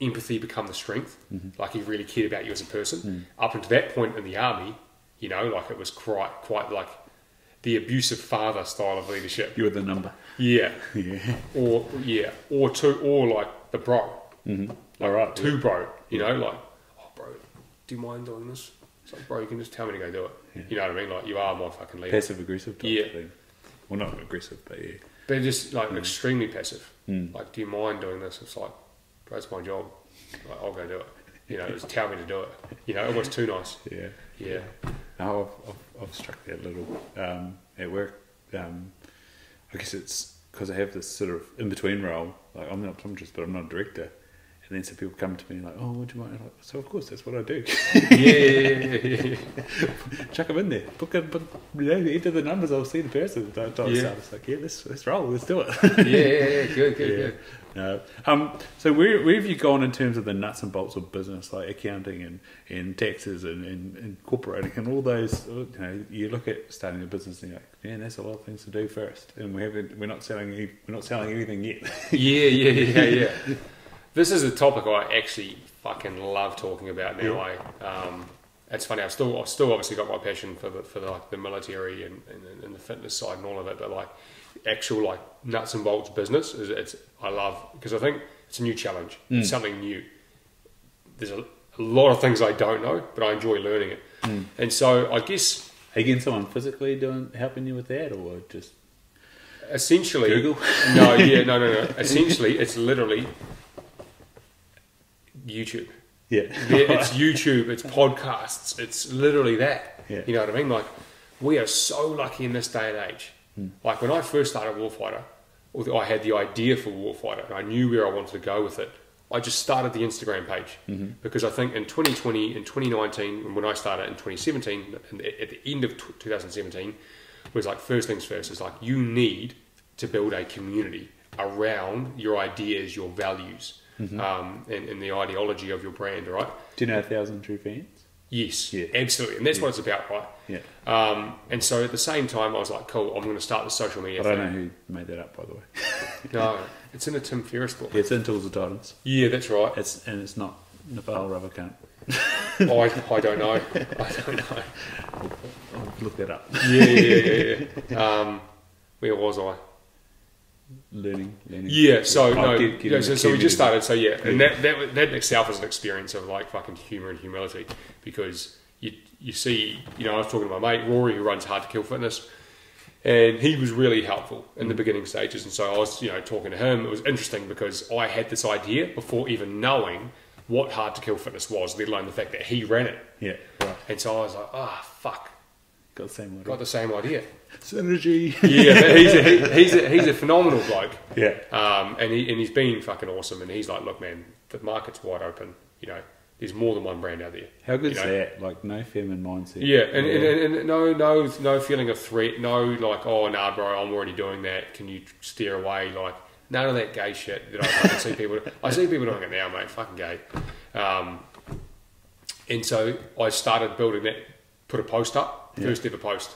empathy become the strength. Like he really cared about you as a person. Up until that point in the army, you know, like it was quite, quite like the abusive father style of leadership. You were the number. Yeah. Yeah. Or, yeah. Or two, or like the bro. All right. Two bro, you know, like, oh, bro, do you mind doing this? It's like, bro, you can just tell me to go do it. You know what I mean? Like, you are my fucking leader. Passive aggressive type Yeah. thing. Well, not aggressive, but yeah. But just like extremely passive. Like, do you mind doing this? It's like, bro, it's my job. Like, I'll go do it. You know, just tell me to do it. You know, it was too nice. Yeah. Yeah. No, I've, I've, I've struck that little um, at work. Um, I guess it's because I have this sort of in between role. Like I'm an optometrist, but I'm not a director. And then some people come to me like, "Oh, would you mind?" I'm like, so of course, that's what I do. Yeah, yeah, yeah, yeah, yeah. Chuck them in there. Book it, book, you know, enter the numbers. I'll see the person. Type Yeah. stuff. It's like, yeah, let's let's roll. Let's do it. yeah, yeah, yeah. Good, good, Yeah. good. No. Um, so where, where have you gone in terms of the nuts and bolts of business, like accounting and, and taxes and, and, and corporating and all those? You know, you look at starting a business and you're like, man, that's a lot of things to do first, and we haven't, we're not selling, we're not selling anything yet. Yeah, yeah, yeah, yeah. this is a topic I actually fucking love talking about now. I, um, it's funny. I've still, I've still obviously got my passion for the for the, like, the military and, and, and the fitness side and all of it, but like actual like nuts and bolts business is it's I love because I think it's a new challenge. It's something new. There's a, a lot of things I don't know, but I enjoy learning it. And so I guess again, someone physically doing helping you with that, or just essentially Google? no yeah no no no essentially it's literally youtube. Yeah, Yeah, it's youtube it's podcasts it's literally that. Yeah. you know what i mean? Like we are so lucky in this day and age. Hmm. Like when i first started warfighter i had the idea for warfighter and i knew where i wanted to go with it i just started the instagram page. Mm-hmm. Because i think in 2020 and 2019 and when i started in 2017 at the end of 2017 was like first things first is like you need to build a community around your ideas your values um, and, and the ideology of your brand right? do you know a thousand true fans? yes Yeah. absolutely and that's what it's about right Yeah, um, and so at the same time i was like cool i'm going to start the social media I don't thing know who made that up, by the way. no it's in a tim ferriss book Yeah, it's in Tools of Titans. yeah that's right It's and it's not Nepal rubber cunt. I, I don't know i don't know I'll look that up. yeah yeah yeah, yeah. Um, where was i Learning, learning. Yeah, so no, get- get yeah, so, so we just started. So yeah, and that, that that in itself is an experience of like fucking humor and humility because you you see, you know, I was talking to my mate Rory who runs Hard to Kill Fitness, and he was really helpful in the beginning stages. And so I was, you know, talking to him. It was interesting because I had this idea before even knowing what Hard to Kill Fitness was, let alone the fact that he ran it. Yeah, right. And so I was like, ah, fuck, Got the same one. got the same idea. Synergy. yeah, he's a, he, he's a, he's a phenomenal bloke. yeah. Um, and he and he's been fucking awesome. And he's like, look, man, the market's wide open. You know, there's more than one brand out there. How good's You know? that? Like no feminine mindset. Yeah, and, And, and, and no, no, no feeling of threat. No, like, oh, nah, bro, I'm already doing that. Can you steer away? Like, none of that gay shit that I fucking see people. I see people doing it now, mate. Fucking gay. Um, and so I started building that. Put a post up. Yeah. First ever post.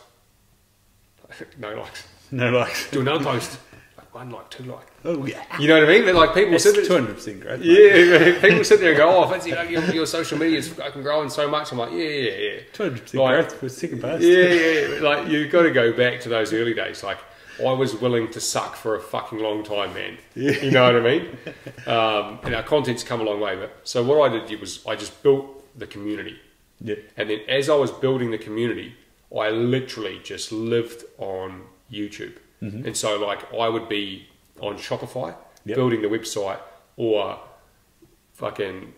No likes. no likes. Do another post. Like one like, two like. Oh yeah. You know what I mean? But like people sit there. two hundred percent growth. Yeah, people sit there and go, "Oh, fancy like, your, your social media is fucking growing so much." I'm like, "Yeah, yeah, yeah, Two hundred percent Like- growth for second post. yeah, yeah." yeah. Like you've got to go back to those early days. Like I was willing to suck for a fucking long time, man. Yeah. You know what I mean? Um, and our content's come a long way. But so what I did was I just built the community, Yeah. and then as I was building the community, I literally just lived on YouTube. And so like I would be on Shopify Yep. building the website or fucking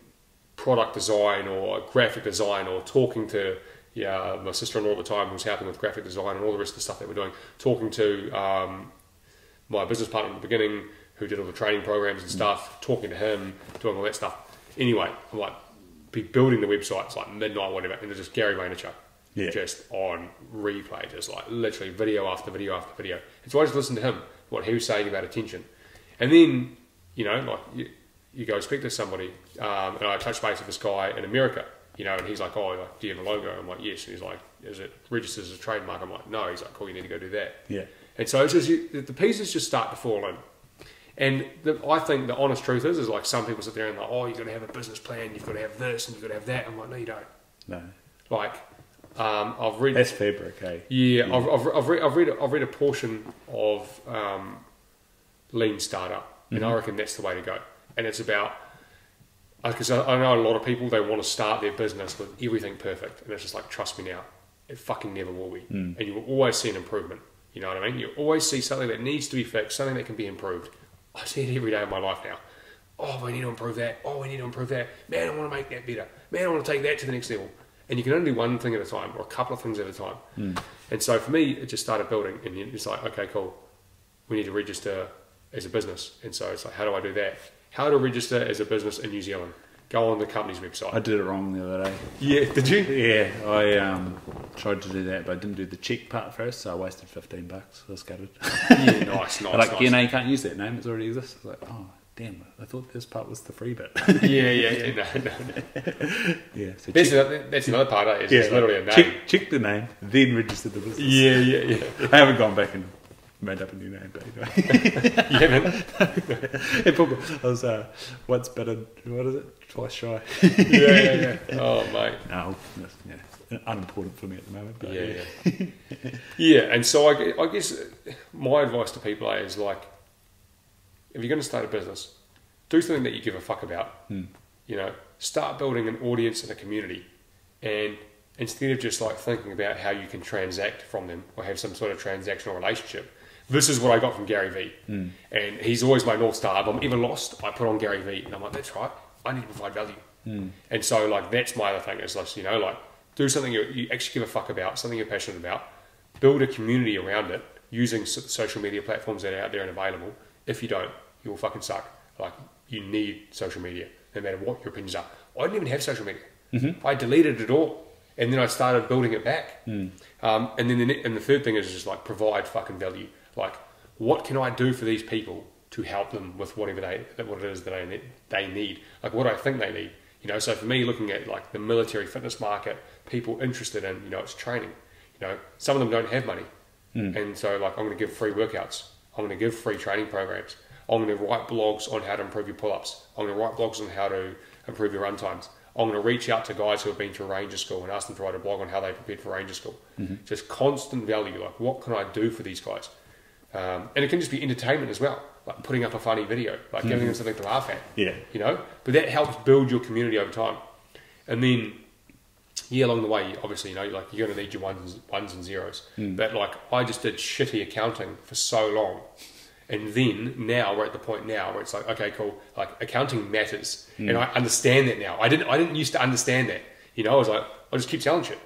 product design or graphic design or talking to yeah my sister-in-law at the time who was helping with graphic design and all the rest of the stuff that we're doing talking to um, my business partner at the beginning who did all the training programs and stuff talking to him doing all that stuff anyway I'm like be building the websites like midnight whatever and it's just Gary Vaynerchuk Yeah. just on replay just like literally video after video after video and so I just listened to him what he was saying about attention and then you know like you, you go speak to somebody um, and I touch base with this guy in America you know and he's like oh like, do you have a logo I'm like yes and he's like is it registered as a trademark I'm like no he's like cool you need to go do that Yeah. and so it's just you, the pieces just start to fall in. And the, I think the honest truth is, is like some people sit there and like, oh, you've got to have a business plan, you've got to have this, and you've got to have that. I'm like, no, you don't. No. Like, um, I've read, That's fabric, okay. yeah, I've, I've, I've read, I've read, I've read a portion of um, Lean Startup, and I reckon that's the way to go. And it's about because I, I know a lot of people they want to start their business with everything perfect, and it's just like trust me now, it fucking never will be, and you will always see an improvement. You know what I mean? You always see something that needs to be fixed, something that can be improved. I see it every day of my life now. Oh, we need to improve that. Oh, we need to improve that. Man, I want to make that better. Man, I want to take that to the next level. And you can only do one thing at a time, or a couple of things at a time. And so for me, it just started building, and it's like, okay, cool. We need to register as a business, and so it's like, how do I do that? How to register as a business in New Zealand? Go on the company's website. I did it wrong the other day. Yeah, did you? Yeah, I um, tried to do that, but I didn't do the check part first, so I wasted 15 bucks. I was gutted. Yeah, nice, nice, like, nice. yeah, no, you can't use that name, it already exists. I was like, oh, damn, I thought this part was the free bit. yeah, yeah, yeah. No, no. yeah, so That's, check, another, that's another part. Of it, is yeah, it's literally a name. check, check the name, then register the business. Yeah, yeah, yeah. I haven't gone back and made up a new name, but anyway. You haven't? Paul, I was uh, once bitten, what is it? Twice shy. Yeah, yeah, yeah. Oh, mate. no, yeah, unimportant for me at the moment. But Yeah, yeah. yeah, and so I, I guess my advice to people is like, if you're going to start a business, do something that you give a fuck about. Hmm. You know, start building an audience and a community, and instead of just like thinking about how you can transact from them or have some sort of transactional relationship. This is what I got from Gary Vee, hmm. and he's always my north star. If I'm ever lost, I put on Gary Vee, and I'm like, that's right. I need to provide value. Hmm. And so, like, that's my other thing is like, you know, like, do something you, you actually give a fuck about, something you're passionate about, build a community around it using s- social media platforms that are out there and available. If you don't, you will fucking suck. Like, you need social media, no matter what your opinions are. I didn't even have social media. Mm-hmm. I deleted it all, and then I started building it back. Mm. Um, and then the, and the third thing is just like provide fucking value. Like, what can I do for these people to help them with whatever they what it is that they need, they need? Like, what I think they need? You know, so for me, looking at like the military fitness market, people interested in you know it's training. You know, some of them don't have money, mm. and so like I'm going to give free workouts. I'm going to give free training programs. I'm going to write blogs on how to improve your pull-ups. I'm going to write blogs on how to improve your run times. I'm going to reach out to guys who have been through Ranger School and ask them to write a blog on how they prepared for Ranger School. Mm-hmm. Just constant value. Like, what can I do for these guys? Um, and it can just be entertainment as well, like putting up a funny video, like giving them mm-hmm. something to laugh at. Yeah. You know, but that helps build your community over time. And then, yeah, along the way, obviously, you know, like you're going to need your ones, ones and zeros. Mm. But like, I just did shitty accounting for so long. And then now we're at the point now where it's like, okay, cool. Like accounting matters, and I understand that now. I didn't. I didn't used to understand that. You know, I was like, I just keep selling shit.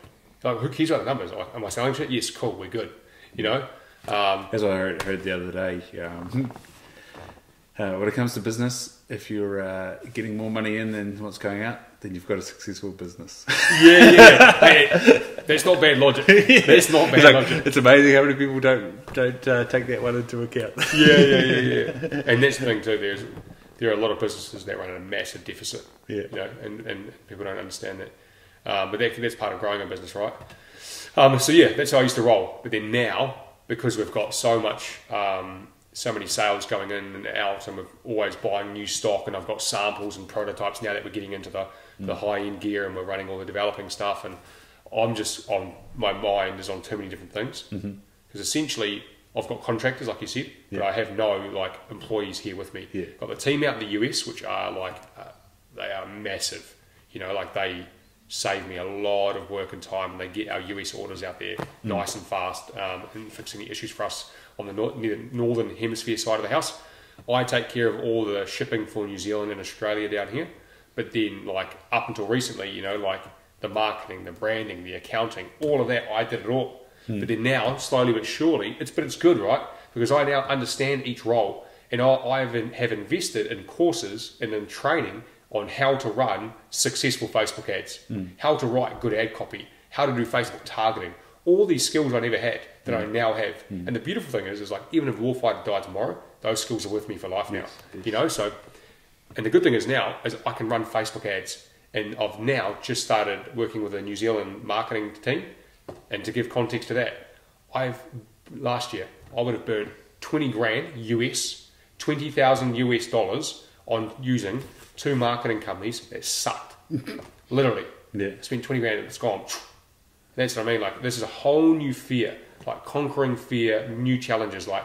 Like, who cares about the numbers? Like, am I selling shit? Yes, cool. We're good. You know. Um, As I heard, heard the other day, um, uh, when it comes to business, if you're uh, getting more money in than what's going out, then you've got a successful business. yeah, yeah. Hey, that's not bad logic. That's not bad it's, like, logic. it's amazing how many people don't don't uh, take that one into account. yeah, yeah, yeah, yeah. And that's the thing too. There's there are a lot of businesses that run at a massive deficit. Yeah. You know, and, and people don't understand that. Um, but that, that's part of growing a business, right? Um, so yeah, that's how I used to roll. But then now, because we've got so much, um, so many sales going in and out, and we're always buying new stock, and I've got samples and prototypes now that we're getting into the, the high end gear, and we're running all the developing stuff, and I'm just on my mind is on too many different things because essentially I've got contractors, like you said, but I have no like employees here with me. Yeah. Got the team out in the US, which are like uh, they are massive. You know, like they save me a lot of work and time, and they get our US orders out there nice and fast, um, and fixing the issues for us on the northern hemisphere side of the house. I take care of all the shipping for New Zealand and Australia down here, But then, like up until recently, you know, like the marketing, the branding, the accounting, all of that, I did it all. Hmm. But then now, slowly but surely, it's but it's good, right? Because I now understand each role, and I, I have, in, have invested in courses and in training on how to run successful Facebook ads, hmm. how to write good ad copy, how to do Facebook targeting. All these skills I never had that I mm. now have. Mm. And the beautiful thing is, is like even if Warfighter died tomorrow, those skills are with me for life now. Yes. You know, so and the good thing is now is I can run Facebook ads, and I've now just started working with a New Zealand marketing team. And to give context to that, I've last year I would have burnt twenty grand US, twenty thousand US dollars on using two marketing companies that sucked. Literally, Yeah. spent twenty grand and it's gone. That's what I mean. Like this is a whole new fear, like conquering fear, new challenges. Like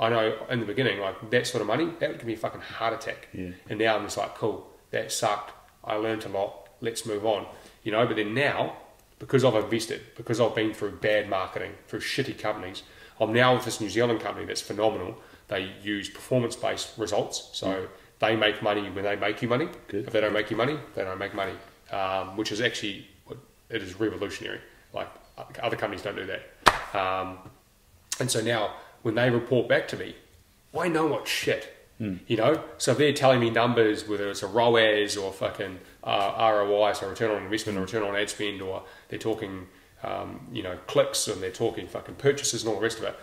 I know in the beginning, like that sort of money, that would give me a fucking heart attack. Yeah. And now I'm just like, cool, that sucked. I learned a lot. Let's move on. You know. But then now, because I've invested, because I've been through bad marketing, through shitty companies, I'm now with this New Zealand company that's phenomenal. They use performance-based results, so they make money when they make you money. Good. If they don't make you money, they don't make money, um, which is actually it is revolutionary. Like other companies don't do that. Um, and so now when they report back to me, I know what shit. You know, so if they're telling me numbers, whether it's a ROAS or fucking uh, ROI, so return on investment or return on ad spend, or they're talking, um, you know, clicks and they're talking fucking purchases and all the rest of it,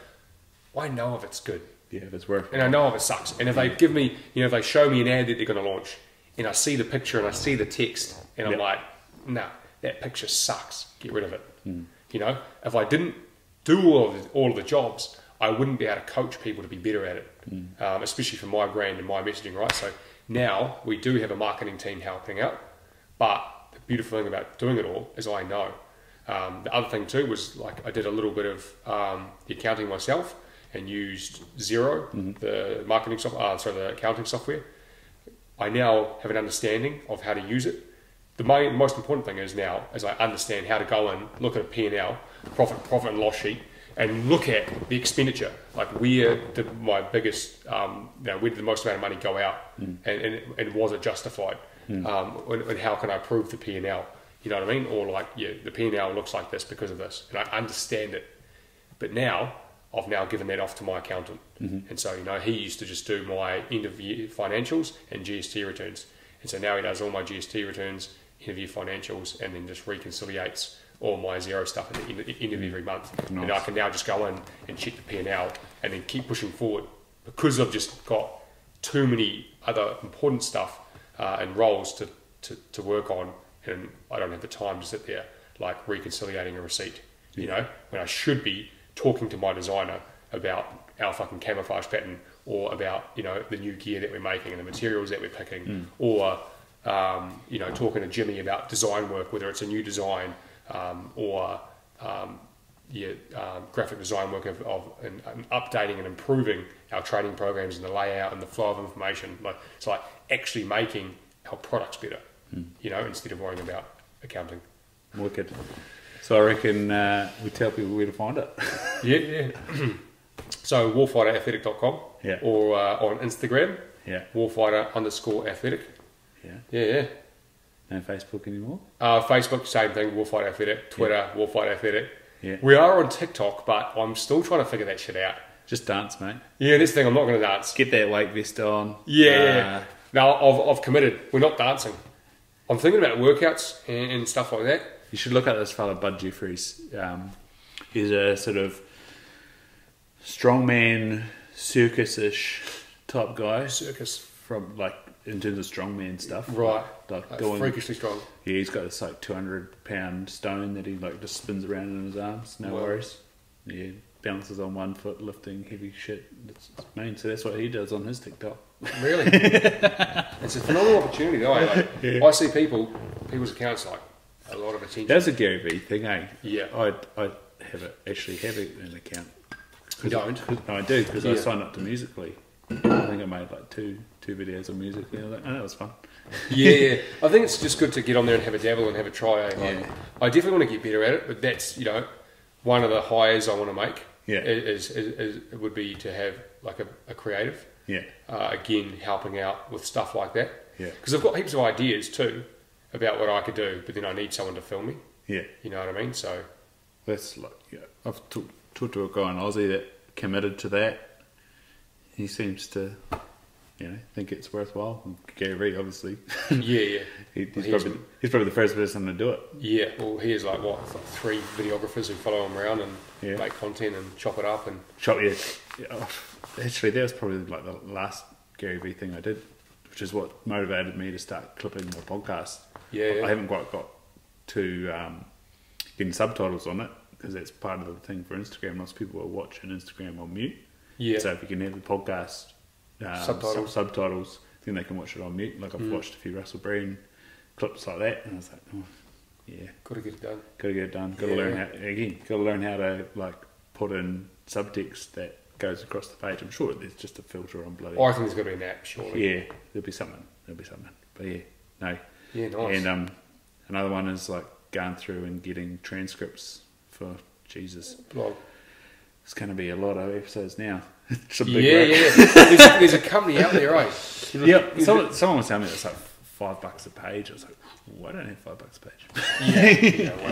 I know if it's good Yeah, if it's worth it. and I know if it sucks. And if they give me, you know, if they show me an ad that they're going to launch, and I see the picture and I see the text, and I'm like, nah, that picture sucks. Get rid of it. You know, if I didn't do all of the, all of the jobs, I wouldn't be able to coach people to be better at it, um, especially for my brand and my messaging. Right. So now we do have a marketing team helping out, but the beautiful thing about doing it all is I know. Um, the other thing too was like I did a little bit of um, the accounting myself and used Xero the marketing software, uh, sorry, the accounting software. I now have an understanding of how to use it. The main, most important thing is now, as I understand how to go and look at a P&L, profit, profit and loss sheet, and look at the expenditure, like where did my biggest, um, you know, where did the most amount of money go out, and, and, and was it justified, um, and, and how can I prove the P&L, you know what I mean, or like, yeah, the P&L looks like this because of this, and I understand it. But now I've now given that off to my accountant, and so you know he used to just do my end of year financials and GST returns, and so now he does all my GST returns, year financials, and then just reconciliates all my Xero stuff at the end, end of every month, and I can now just go in and check the P and then keep pushing forward because I've just got too many other important stuff uh, and roles to, to, to work on, and I don't have the time to sit there like reconciliating a receipt, you know, when I should be talking to my designer about our fucking camouflage pattern or about you know the new gear that we're making and the materials that we're picking, or um, you know talking to Jimmy about design work, whether it's a new design um, or um, yeah, um, graphic design work of, of and, and updating and improving our training programs and the layout and the flow of information. Like it's like actually making our products better, you know, instead of worrying about accounting. Wicked. So I reckon uh, we tell people where to find it. Yeah, yeah. so warfighterathletic.com Yeah. or uh, on Instagram, Yeah. warfighter underscore athletic. Yeah. Yeah, yeah. No Facebook anymore. Uh, Facebook, same thing, Warfighter Athletic. Twitter, Warfighter Athletic. Yeah. We are on TikTok, but I'm still trying to figure that shit out. Just dance, mate. Yeah, this thing, I'm not going to dance. Get that weight vest on. Yeah. Uh, no, I've, I've committed. We're not dancing. I'm thinking about workouts and, and stuff like that. you should look at this fellow, Bud Jeffries. Um, he's a sort of strongman, circus-ish type guy Circus. from like in terms of strongman stuff. Right. Like Like doing. freakishly strong. Yeah, he's got this like 200 pound stone that he like just spins around in his arms. No Wow. worries. Yeah, balances on one foot, lifting heavy shit. It's, it's mean. So that's what he does on his TikTok. Really? it's a phenomenal opportunity, though. Like, I see people, people's accounts like a lot of attention. That's a Gary Vee thing, eh? Yeah. I I have it actually have it an account. You don't? 'Cause- No, I do because I Yeah. signed up to Musical.ly. I think I made like two two videos of music. and I was like, oh, that was fun. yeah, yeah. I think it's just good to get on there and have a dabble and have a try. eh? Like, Yeah. I definitely want to get better at it, but that's you know one of the hires I want to make. Yeah. is, is, is it would be to have like a, a creative. Yeah, Uh, again, helping out with stuff like that. Yeah. Because I've got heaps of ideas too about what I could do, but then I need someone to film me. Yeah. You know what I mean? So That's like, yeah. I've talked, talked to a guy in Aussie that committed to that. He seems to, you know, think it's worthwhile. Gary Vee, obviously, yeah, yeah, he, he's, Well, he's- probably, he's probably the first person to do it. yeah. Well, here's like what like three videographers who follow him around and Yeah. make content and chop it up and chop yeah. yeah, oh, Actually, that was probably like the last Gary Vee thing I did, which is what motivated me to start clipping my podcast. Yeah, yeah. I haven't quite got to um, getting subtitles on it because that's part of the thing for Instagram. Lots of people are watching Instagram on mute. Yeah, So if you can have the podcast um, Subtitles. sub- subtitles, then they can watch it on mute. Like I've Mm. watched a few Russell Brand clips like that, and I was like, oh, yeah, got to get it done. got to get it done. Got to Yeah. learn how again. Got to learn how to like put in subtext that goes across the page. I'm sure there's just a filter on bloody. Oh, I think there's got to be an app, surely. yeah, there'll be something. There'll be something. But yeah, no. Yeah, nice. And um, another one is like going through and getting transcripts for Jesus. Blog. It's going to be a lot of episodes now. it's a Yeah, big yeah. work. there's, there's a company out there, right? Yep. Someone, someone was telling me it's like five bucks a page. I was like, well, I don't have five bucks a page. Yeah, yeah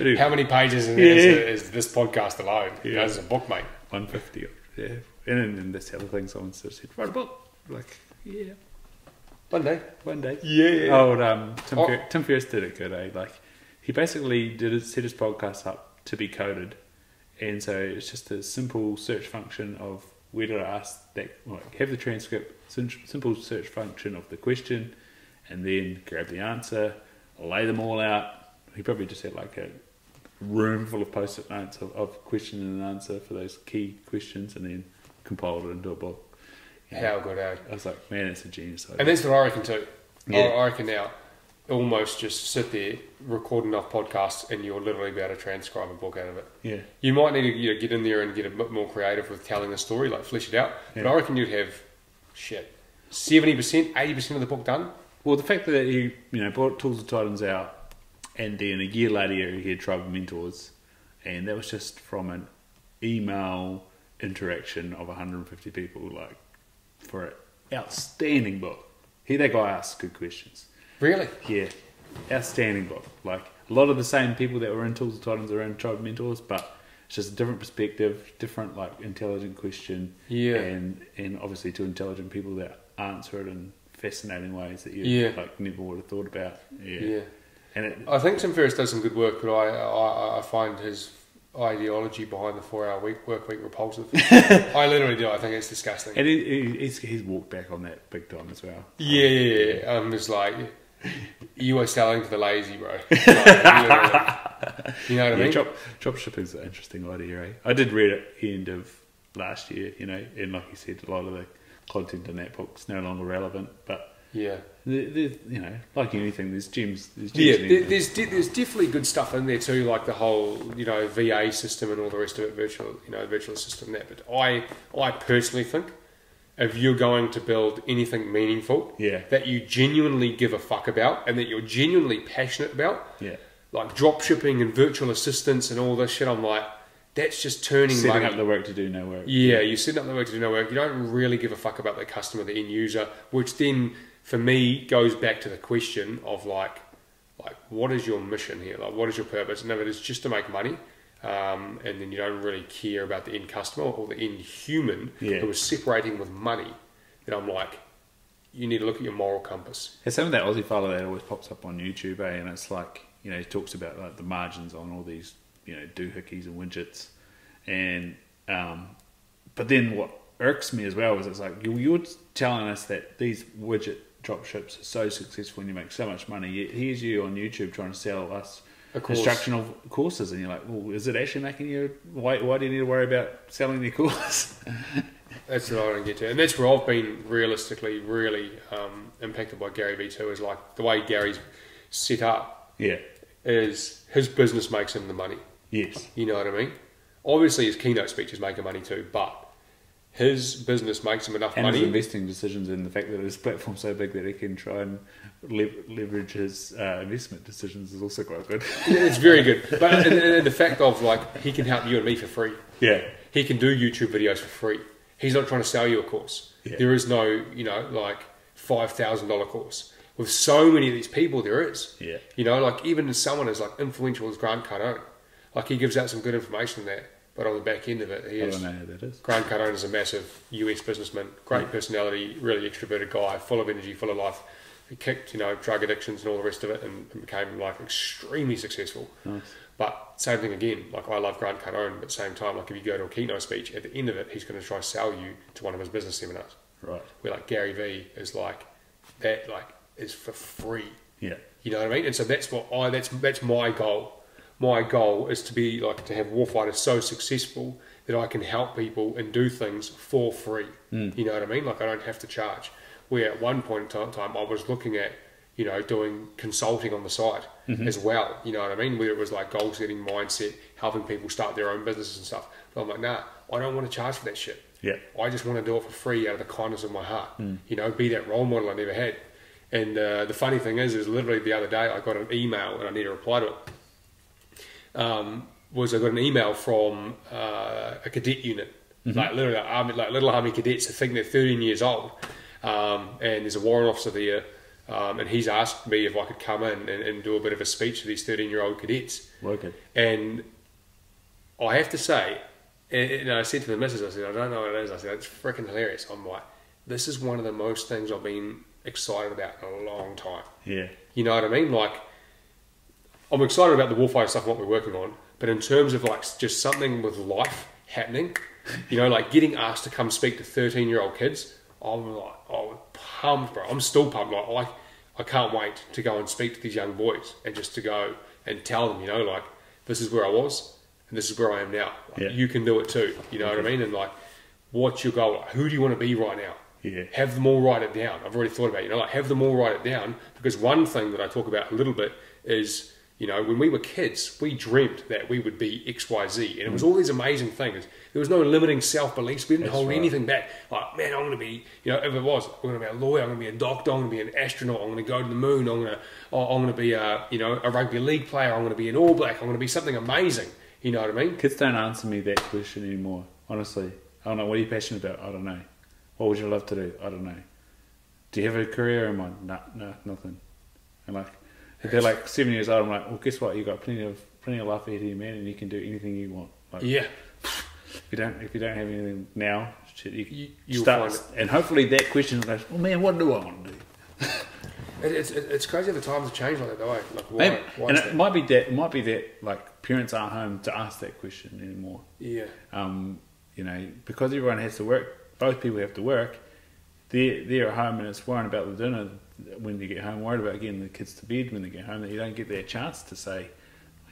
well. How many pages in Yeah. is, is this podcast alone? Yeah. That is a book, mate. 150. Yeah. And then this other thing, someone sort of said, write a book. Like, yeah, One day. one day. Yeah. Old um, Tim, Oh. Fer- Tim Ferriss did it good, eh? Like, he basically did it, set his podcast up to be coded. And so it's just a simple search function of where did I ask that, like, have the transcript, simple search function of the question, and then grab the answer, lay them all out. He probably just had like a room full of post-it notes of, of question and answer for those key questions, and then compiled it into a book. How good, eh? I was like, man, it's a genius idea. And that's what I reckon too. I- Yeah. I reckon now, almost just sit there, record enough podcasts, and you'll literally be able to transcribe a book out of it. yeah, You might need to you know, get in there and get a bit more creative with telling the story, like flesh it out. But I reckon you'd have shit seventy percent, eighty percent of the book done. Well, the fact that he, you know, brought Tools of Titans out, and then a year later he had Tribal Mentors, and that was just from an email interaction of 150 people, like for an outstanding book. He, that guy asks good questions. Really? Yeah, outstanding book. Like a lot of the same people that were in Tools of Titans are in Tribal Mentors, but it's just a different perspective, different like intelligent question, Yeah. and and obviously to intelligent people that answer it in fascinating ways that you Yeah. like never would have thought about. Yeah, Yeah. and it, I think Tim Ferriss does some good work, but I I, I find his ideology behind the four-hour week work week repulsive. I literally do. I think it's disgusting. and he, he, he's he's walked back on that big time as well. Yeah, yeah, yeah. I'm um, just like, you are selling to the lazy, bro. Like, you know what I Yeah, mean? drop drop shipping's an interesting idea. Eh? I did read it end of last year, you know, and like you said, a lot of the content in that book's no longer relevant, but. Yeah. There, you know, like anything, there's gems. There's gems Yeah, there, there's de- there's definitely good stuff in there too, like the whole you know VA system and all the rest of it, virtual you know virtual system and that. But I I personally think if you're going to build anything meaningful, Yeah. that you genuinely give a fuck about and that you're genuinely passionate about, yeah, like drop shipping and virtual assistants and all this shit, I'm like, that's just turning setting money. up the work to do no work. Yeah, you're setting up the work to do no work. You don't really give a fuck about the customer, the end user, which then, for me, goes back to the question of like, like what is your mission here? Like, what is your purpose? And if it is just to make money, um, and then you don't really care about the end customer or the end human Yeah. who is separating with money, then I'm like, you need to look at your moral compass. There's some of that Aussie fellow that always pops up on YouTube, eh? And it's like, you know, he talks about like the margins on all these, you know, doohickeys and widgets, and um, but then what irks me as well is it's like you, you're telling us that these widget drop ships are so successful and you make so much money. Yet here's you on YouTube trying to sell us course. instructional courses, and you're like, well, is it actually making you? Why, why do you need to worry about selling your course? That's what I don't get to, and that's where I've been realistically really um, impacted by Gary Vee too. Is like the way Gary's set up yeah. is his business makes him the money. Yes. You know what I mean? Obviously, his keynote speeches make him money too, but his business makes him enough And his money. investing decisions and the fact that his platform's so big that he can try and lev- leverage his uh, investment decisions is also quite good. it's very good, but and, and the fact of like he can help you and me for free. yeah. He can do YouTube videos for free. He's not trying to sell you a course. Yeah. There is no, you know, like five thousand dollar course. With so many of these people, there is. Yeah. You know, like even someone as like influential as Grant Cardone, like he gives out some good information there, but on the back end of it, he I is don't know who that is. Grant Cardone is a massive US businessman, great personality, really extroverted guy, full of energy, full of life. He kicked, you know, drug addictions and all the rest of it, and, and became like extremely successful. Nice. But same thing again. Like I love Grant Cardone, but at the same time, like if you go to a keynote speech, at the end of it, he's going to try to sell you to one of his business seminars. Right. Where like Gary Vee is like that, like is for free. Yeah. You know what I mean? And so that's what I that's that's my goal. My goal is to be like to have Warfighter so successful that I can help people and do things for free. Hmm. You know what I mean? Like I don't have to charge. Where at one point in time I was looking at, you know, doing consulting on the side as well. You know what I mean? Whether it was like goal setting, mindset, helping people start their own businesses and stuff. But I'm like, nah, I don't want to charge for that shit. Yeah. I just want to do it for free out of the kindness of my heart. You know, be that role model I never had. And uh, the funny thing is, is literally the other day I got an email and I need to reply to it. Um, was I got an email from uh, a cadet unit, like literally army, like little army cadets. I think they're 13 years old, um, and there's a warrant officer there, um, and he's asked me if I could come in and, and do a bit of a speech to these 13 year old cadets. Working. And I have to say, and and I said to the missus, I said, I don't know what it is. I said, it's freaking hilarious. I'm like, this is one of the most things I've been excited about in a long time. Yeah. You know what I mean? Like, I'm excited about the warfighter stuff and what we're working on, but in terms of like just something with life happening, you know, like getting asked to come speak to 13 year old kids, I'm like, oh, pumped, bro. I'm still pumped. Like, I, I can't wait to go and speak to these young boys and just to go and tell them, you know, like, this is where I was and this is where I am now. Like, Yeah. You can do it too. You know what I mean? And like, what's your goal? Like, who do you want to be right now? Yeah. have them all write it down. I've already thought about it, you know, like have them all write it down because one thing that I talk about a little bit is, you know, when we were kids, we dreamt that we would be X, Y, Z, and it was all these amazing things. There was no limiting self beliefs. We didn't That's hold right. anything back. Like, man, I'm going to be, you know, if it was, I'm going to be a lawyer, I'm going to be a doctor, I'm going to be an astronaut, I'm going to go to the moon, I'm going to, I'm going to be a, you know, a rugby league player, I'm going to be an All Black, I'm going to be something amazing. You know what I mean? Kids don't answer me that question anymore. Honestly, I don't know. What are you passionate about? I don't know. What would you love to do? I don't know. Do you have a career in mind? No, no, nothing. And like, if they're like seven years old, I'm like, well, guess what? You have got plenty of plenty of life ahead of you, man, and you can do anything you want. Like, Yeah. if you don't, if you don't have anything now, shit, you, You- start, and hopefully that question goes, well, man, what do I want to do? It, it's, it, it's crazy the times have changed like that, though. eh? Like, why? Maybe- why and it that? might be that, it might be that like parents aren't home to ask that question anymore. Yeah. um, you know, because everyone has to work, both people have to work. They're, they're at home and it's worrying about the dinner when you get home, worried about getting the kids to bed when they get home, that you don't get their chance to say,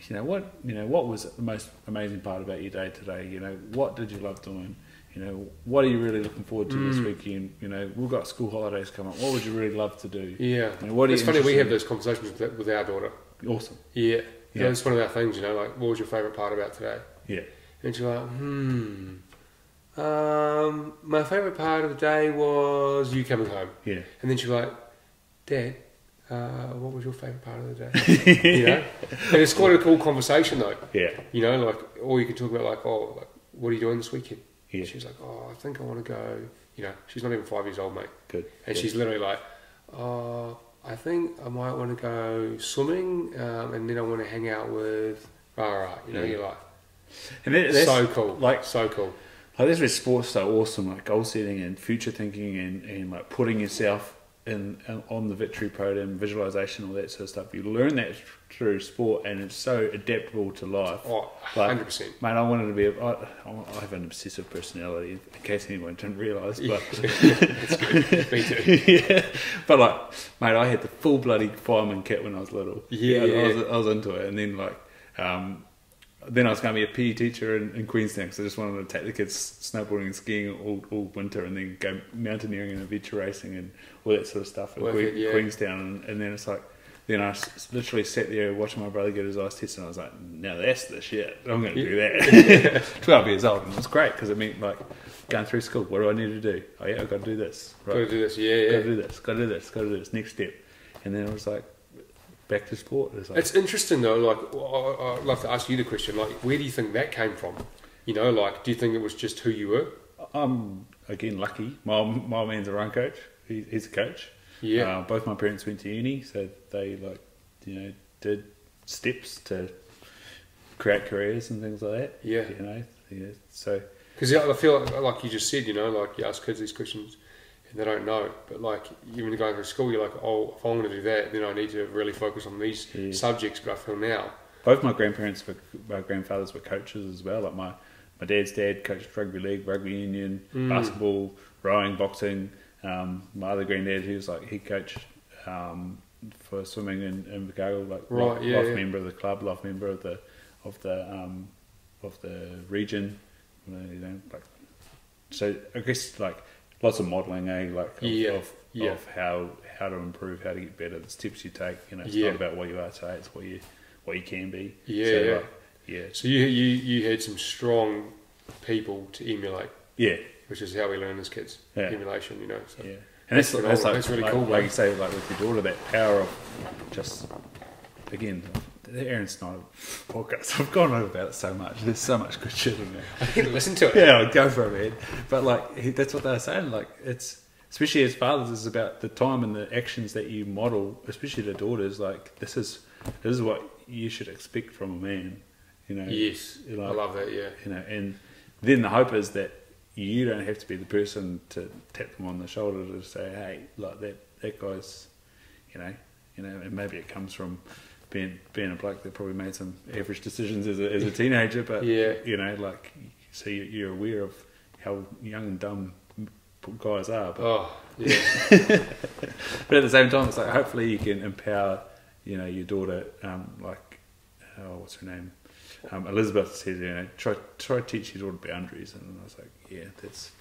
you know, what, you know, what was the most amazing part about your day today? You know, what did you love doing? You know, what are you really looking forward to this weekend? You know, we've got school holidays coming up. What would you really love to do? Yeah. You know, what it's funny, we have those conversations with, with our daughter. Awesome. Yeah. Yeah. It's one of our things, you know, like, what was your favourite part about today? Yeah. And she's like, hmm. Um, my favourite part of the day was you coming home. Yeah. And then she's like, Dad, uh, what was your favourite part of the day? you know? And it's quite a cool conversation, though. Yeah. You know, like, or you can talk about, like, oh, like, what are you doing this weekend? Yeah. She's like, oh, I think I want to go. You know, she's not even five years old, mate. Good. And Good. she's literally like, oh, I think I might want to go swimming, um, and then I want to hang out with rah rah. You know, Yeah. you're like, and that, that's so cool, Like, so cool. Like that's where sports so awesome, like goal setting and future thinking and, and like putting yourself in, in on the victory podium, visualization, all that sort of stuff. You learn that through sport, and it's so adaptable to life. Oh, Like, 100%. Mate, I wanted to be. A, I, I have an obsessive personality, in case anyone didn't realise. But Me too. yeah, but like, mate, I had the full bloody fireman kit when I was little. Yeah, I, yeah. was, I was into it, and then like, um, then I was going to be a PE teacher in, in Queenstown because I just wanted to take the kids snowboarding and skiing all, all winter, and then go mountaineering and adventure racing and all that sort of stuff in Worth Que- it, yeah. Queenstown. And, and then it's like, then I s- literally sat there watching my brother get his eyes tested, and I was like, now that's the shit. I'm going to do that. Twelve years old, and it was great because it meant like going through school. What do I need to do? Oh yeah, I've got to do this. Got to do this, yeah, Got to do this. Got to do this. Got to do this. Next step, and then I was like back to sport. It was like, It's interesting though. Like, I- I'd love to ask you the question. Like, where do you think that came from? You know, like, do you think it was just who you were? I'm again lucky. My my man's a run coach. He, he's a coach. Yeah. Uh, both my parents went to uni, so they like you know did steps to create careers and things like that. Yeah. You know. Yeah. So Because I feel like, like you just said, you know, like you ask kids these questions and they don't know. But like even going through school, you're like, oh, if I'm going to do that, then I need to really focus on these Yeah. subjects. But I feel now, both my grandparents were my grandfathers were coaches as well. Like my my dad's dad coached rugby league, rugby union, Mm. basketball, rowing, boxing. Um, my other granddad, he was like he coached um, for swimming in, in Chicago, like Right, life, yeah, life yeah. member of the club, life member of the of the um, of the region. You know, like so. I guess like lots of modelling, eh? Like of, Yeah, of, yeah. of how how to improve, how to get better, the tips you take. You know, it's Yeah. not about what you are today; it's what you what you can be. Yeah, So, yeah. like, yeah, so you you you had some strong people to emulate, yeah, which is how we learn as kids, Yeah. emulation. You know, so yeah. And that's, That's that's, like, That's really like, cool, Like man. you say, like with your daughter, that power of just again, the Aaron's not a podcast. I've gone on about it so much. There's so much good shit in there. I need to listen to it. Yeah, I'll go for it, man. But like he, that's what they were saying. Like it's especially as fathers, is about the time and the actions that you model, especially to daughters. Like this is this is what you should expect from a man. You know. Yes, You I love that. Yeah, you know, and then the hope is that you don't have to be the person to tap them on the shoulder to say, "Hey, like that that guy's," you know, you know, and maybe it comes from being being a bloke that probably made some average decisions as a as a teenager, but Yeah. you know, like so you- you're aware of how young and dumb guys are, but, oh yeah, but at the same time, it's like hopefully you can empower, you know, your daughter, um, like, oh, what's her name? Um, Elizabeth says, you know, try try teach your daughter boundaries, and I was like, yeah, that's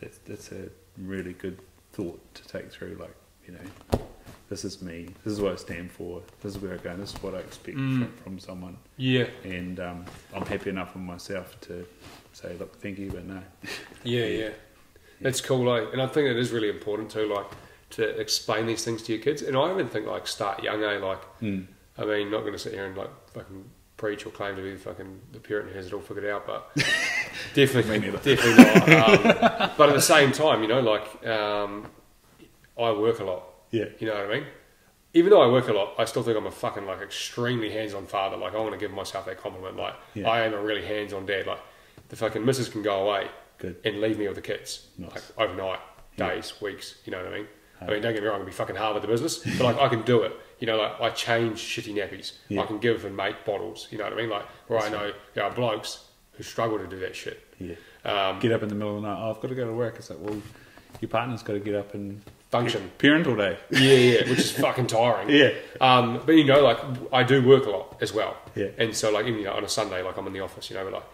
that's that's a really good thought to take through. Like, you know, this is me, this is what I stand for, this is where I go, this is what I expect Mm. from, from someone, yeah, and um, I'm happy enough with myself to say, look, thank you, but no, yeah, yeah. That's cool, like, and I think it is really important too, like, to explain these things to your kids. And I even think like start young, eh? Like, mm. I mean, not going to sit here and like fucking preach or claim to be the fucking the parent who has it all figured out, but definitely, definitely not. Um, but at the same time, you know, like um, I work a lot. Yeah, You know what I mean? Even though I work a lot, I still think I'm a fucking like extremely hands-on father. Like I want to give myself that compliment. Like Yeah. I am a really hands-on dad. Like the fucking missus can go away good, and leave me with the kids Nice. like overnight, Yeah. days, weeks. You know what I mean? I mean, don't get me wrong, I can be fucking hard with the business, but like I can do it. You know, like I change shitty nappies. Yeah. I can give and make bottles. You know what I mean? Like where I know there are blokes who struggle to do that shit. yeah. Um, Get up in the middle of the night. Oh, I've got to go to work. It's like, well, your partner's got to get up and Function. parent all day. yeah, yeah, which is fucking tiring. Yeah, Um, but you know, like I do work a lot as well. Yeah. And so, like, even you know, on a Sunday, like I'm in the office, you know, but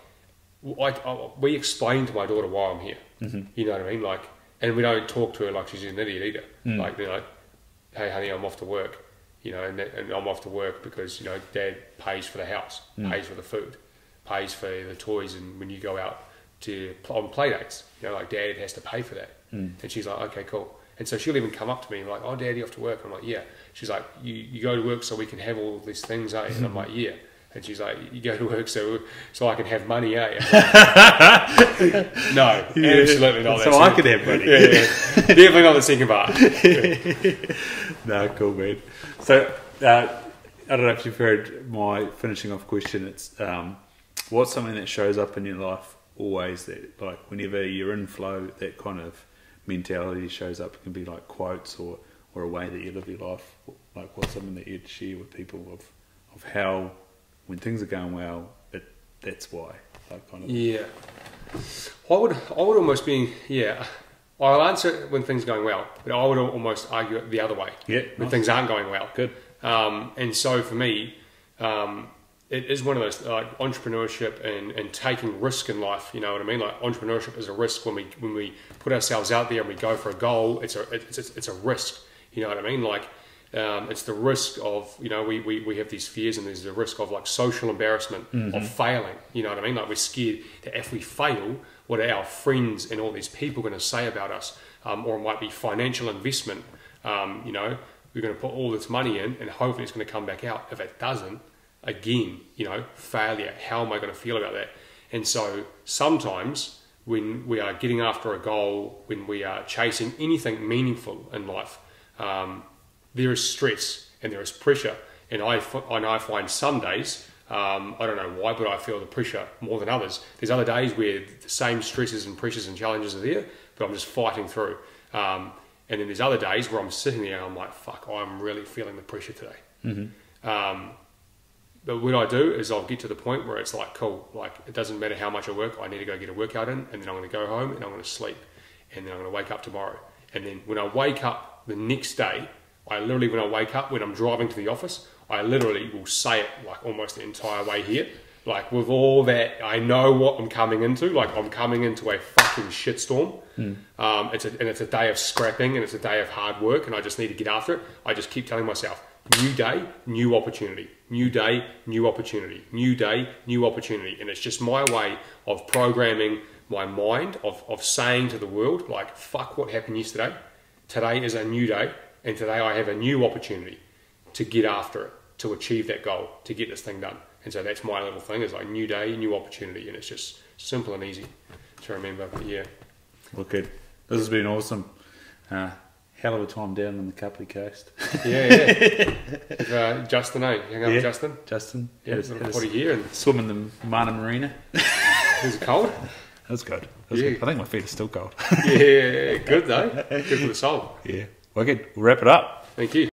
like, I, I, we explain to my daughter why I'm here. Mm-hmm. You know what I mean? Like, and we don't talk to her like she's an idiot either. Mm. Like, you know, hey, honey, I'm off to work. You know, and, and I'm off to work because you know, Dad pays for the house, Mm. pays for the food, pays for the toys, and when you go out to on play dates, you know, like Dad has to pay for that. Mm. And she's like, okay, cool. And so she'll even come up to me and like, oh, Daddy, off to work. I'm like, yeah. She's like, you, you go to work so we can have all these things, eh? And I'm like, yeah. And she's like, you go to work so so I can have money, eh? No, absolutely not. So That's I it. could have money. Yeah, yeah. definitely not the second part. no, cool, man. So, uh, I don't know if you've heard my finishing off question. It's um, what's something that shows up in your life always that, like, whenever you're in flow, that kind of mentality shows up. It can be like quotes or, or a way that you live your life. Like, what's something that you'd share with people of, of how, when things are going well, it, that's why. Like, kind of. Yeah, I would I would almost be yeah. I'll answer it when things are going well, but I would almost argue it the other way Yeah, when nice. things aren't going well. Good. Um, and so for me, um, it is one of those like entrepreneurship and, and taking risk in life. You know what I mean? Like entrepreneurship is a risk when we when we put ourselves out there and we go for a goal. It's a it's, it's, it's a risk. You know what I mean? Like um, it's the risk of you know we, we, we have these fears and there's the risk of like social embarrassment of failing. You know what I mean? Like we're scared that if we fail, what are our friends and all these people going to say about us? Um, or it might be financial investment. Um, you know, we're going to put all this money in and hopefully it's going to come back out. If it doesn't, again, you know, failure. How am I going to feel about that? And so sometimes when we are getting after a goal, when we are chasing anything meaningful in life, um, there is stress and there is pressure. And I, and I find some days, um, I don't know why, but I feel the pressure more than others. There's other days where the same stresses and pressures and challenges are there, but I'm just fighting through. Um, and then there's other days where I'm sitting there and I'm like, fuck, I'm really feeling the pressure today. Um, but what I do is I'll get to the point where it's like, cool, like it doesn't matter how much I work, I need to go get a workout in, and then I'm going to go home and I'm going to sleep, and then I'm going to wake up tomorrow. And then when I wake up the next day, I literally, when I wake up, when I'm driving to the office, I literally will say it like almost the entire way here. Like with all that, I know what I'm coming into. Like I'm coming into a fucking shitstorm. Um, it's a, and it's a day of scrapping and it's a day of hard work, and I just need to get after it. I just keep telling myself, new day, new opportunity. New day, new opportunity. New day, new opportunity. And it's just my way of programming my mind, of, of saying to the world, like, fuck what happened yesterday. Today is a new day, and today I have a new opportunity to get after it, to achieve that goal, to get this thing done. And so that's my little thing is like new day, new opportunity, and it's just simple and easy to remember. But yeah, Well, good. This has been awesome. Uh, hell of a time down on the Kapiti Coast. yeah, yeah. Uh, Justin, eh? Hang out with Justin? Justin. Yeah, Had a- little had potty here, and swim the Mana Marina. is it cold? That was good. That was Yeah. good. I think my feet are still cold. yeah, good though. Good for the soul. yeah. Well, good. We'll wrap it up. Thank you.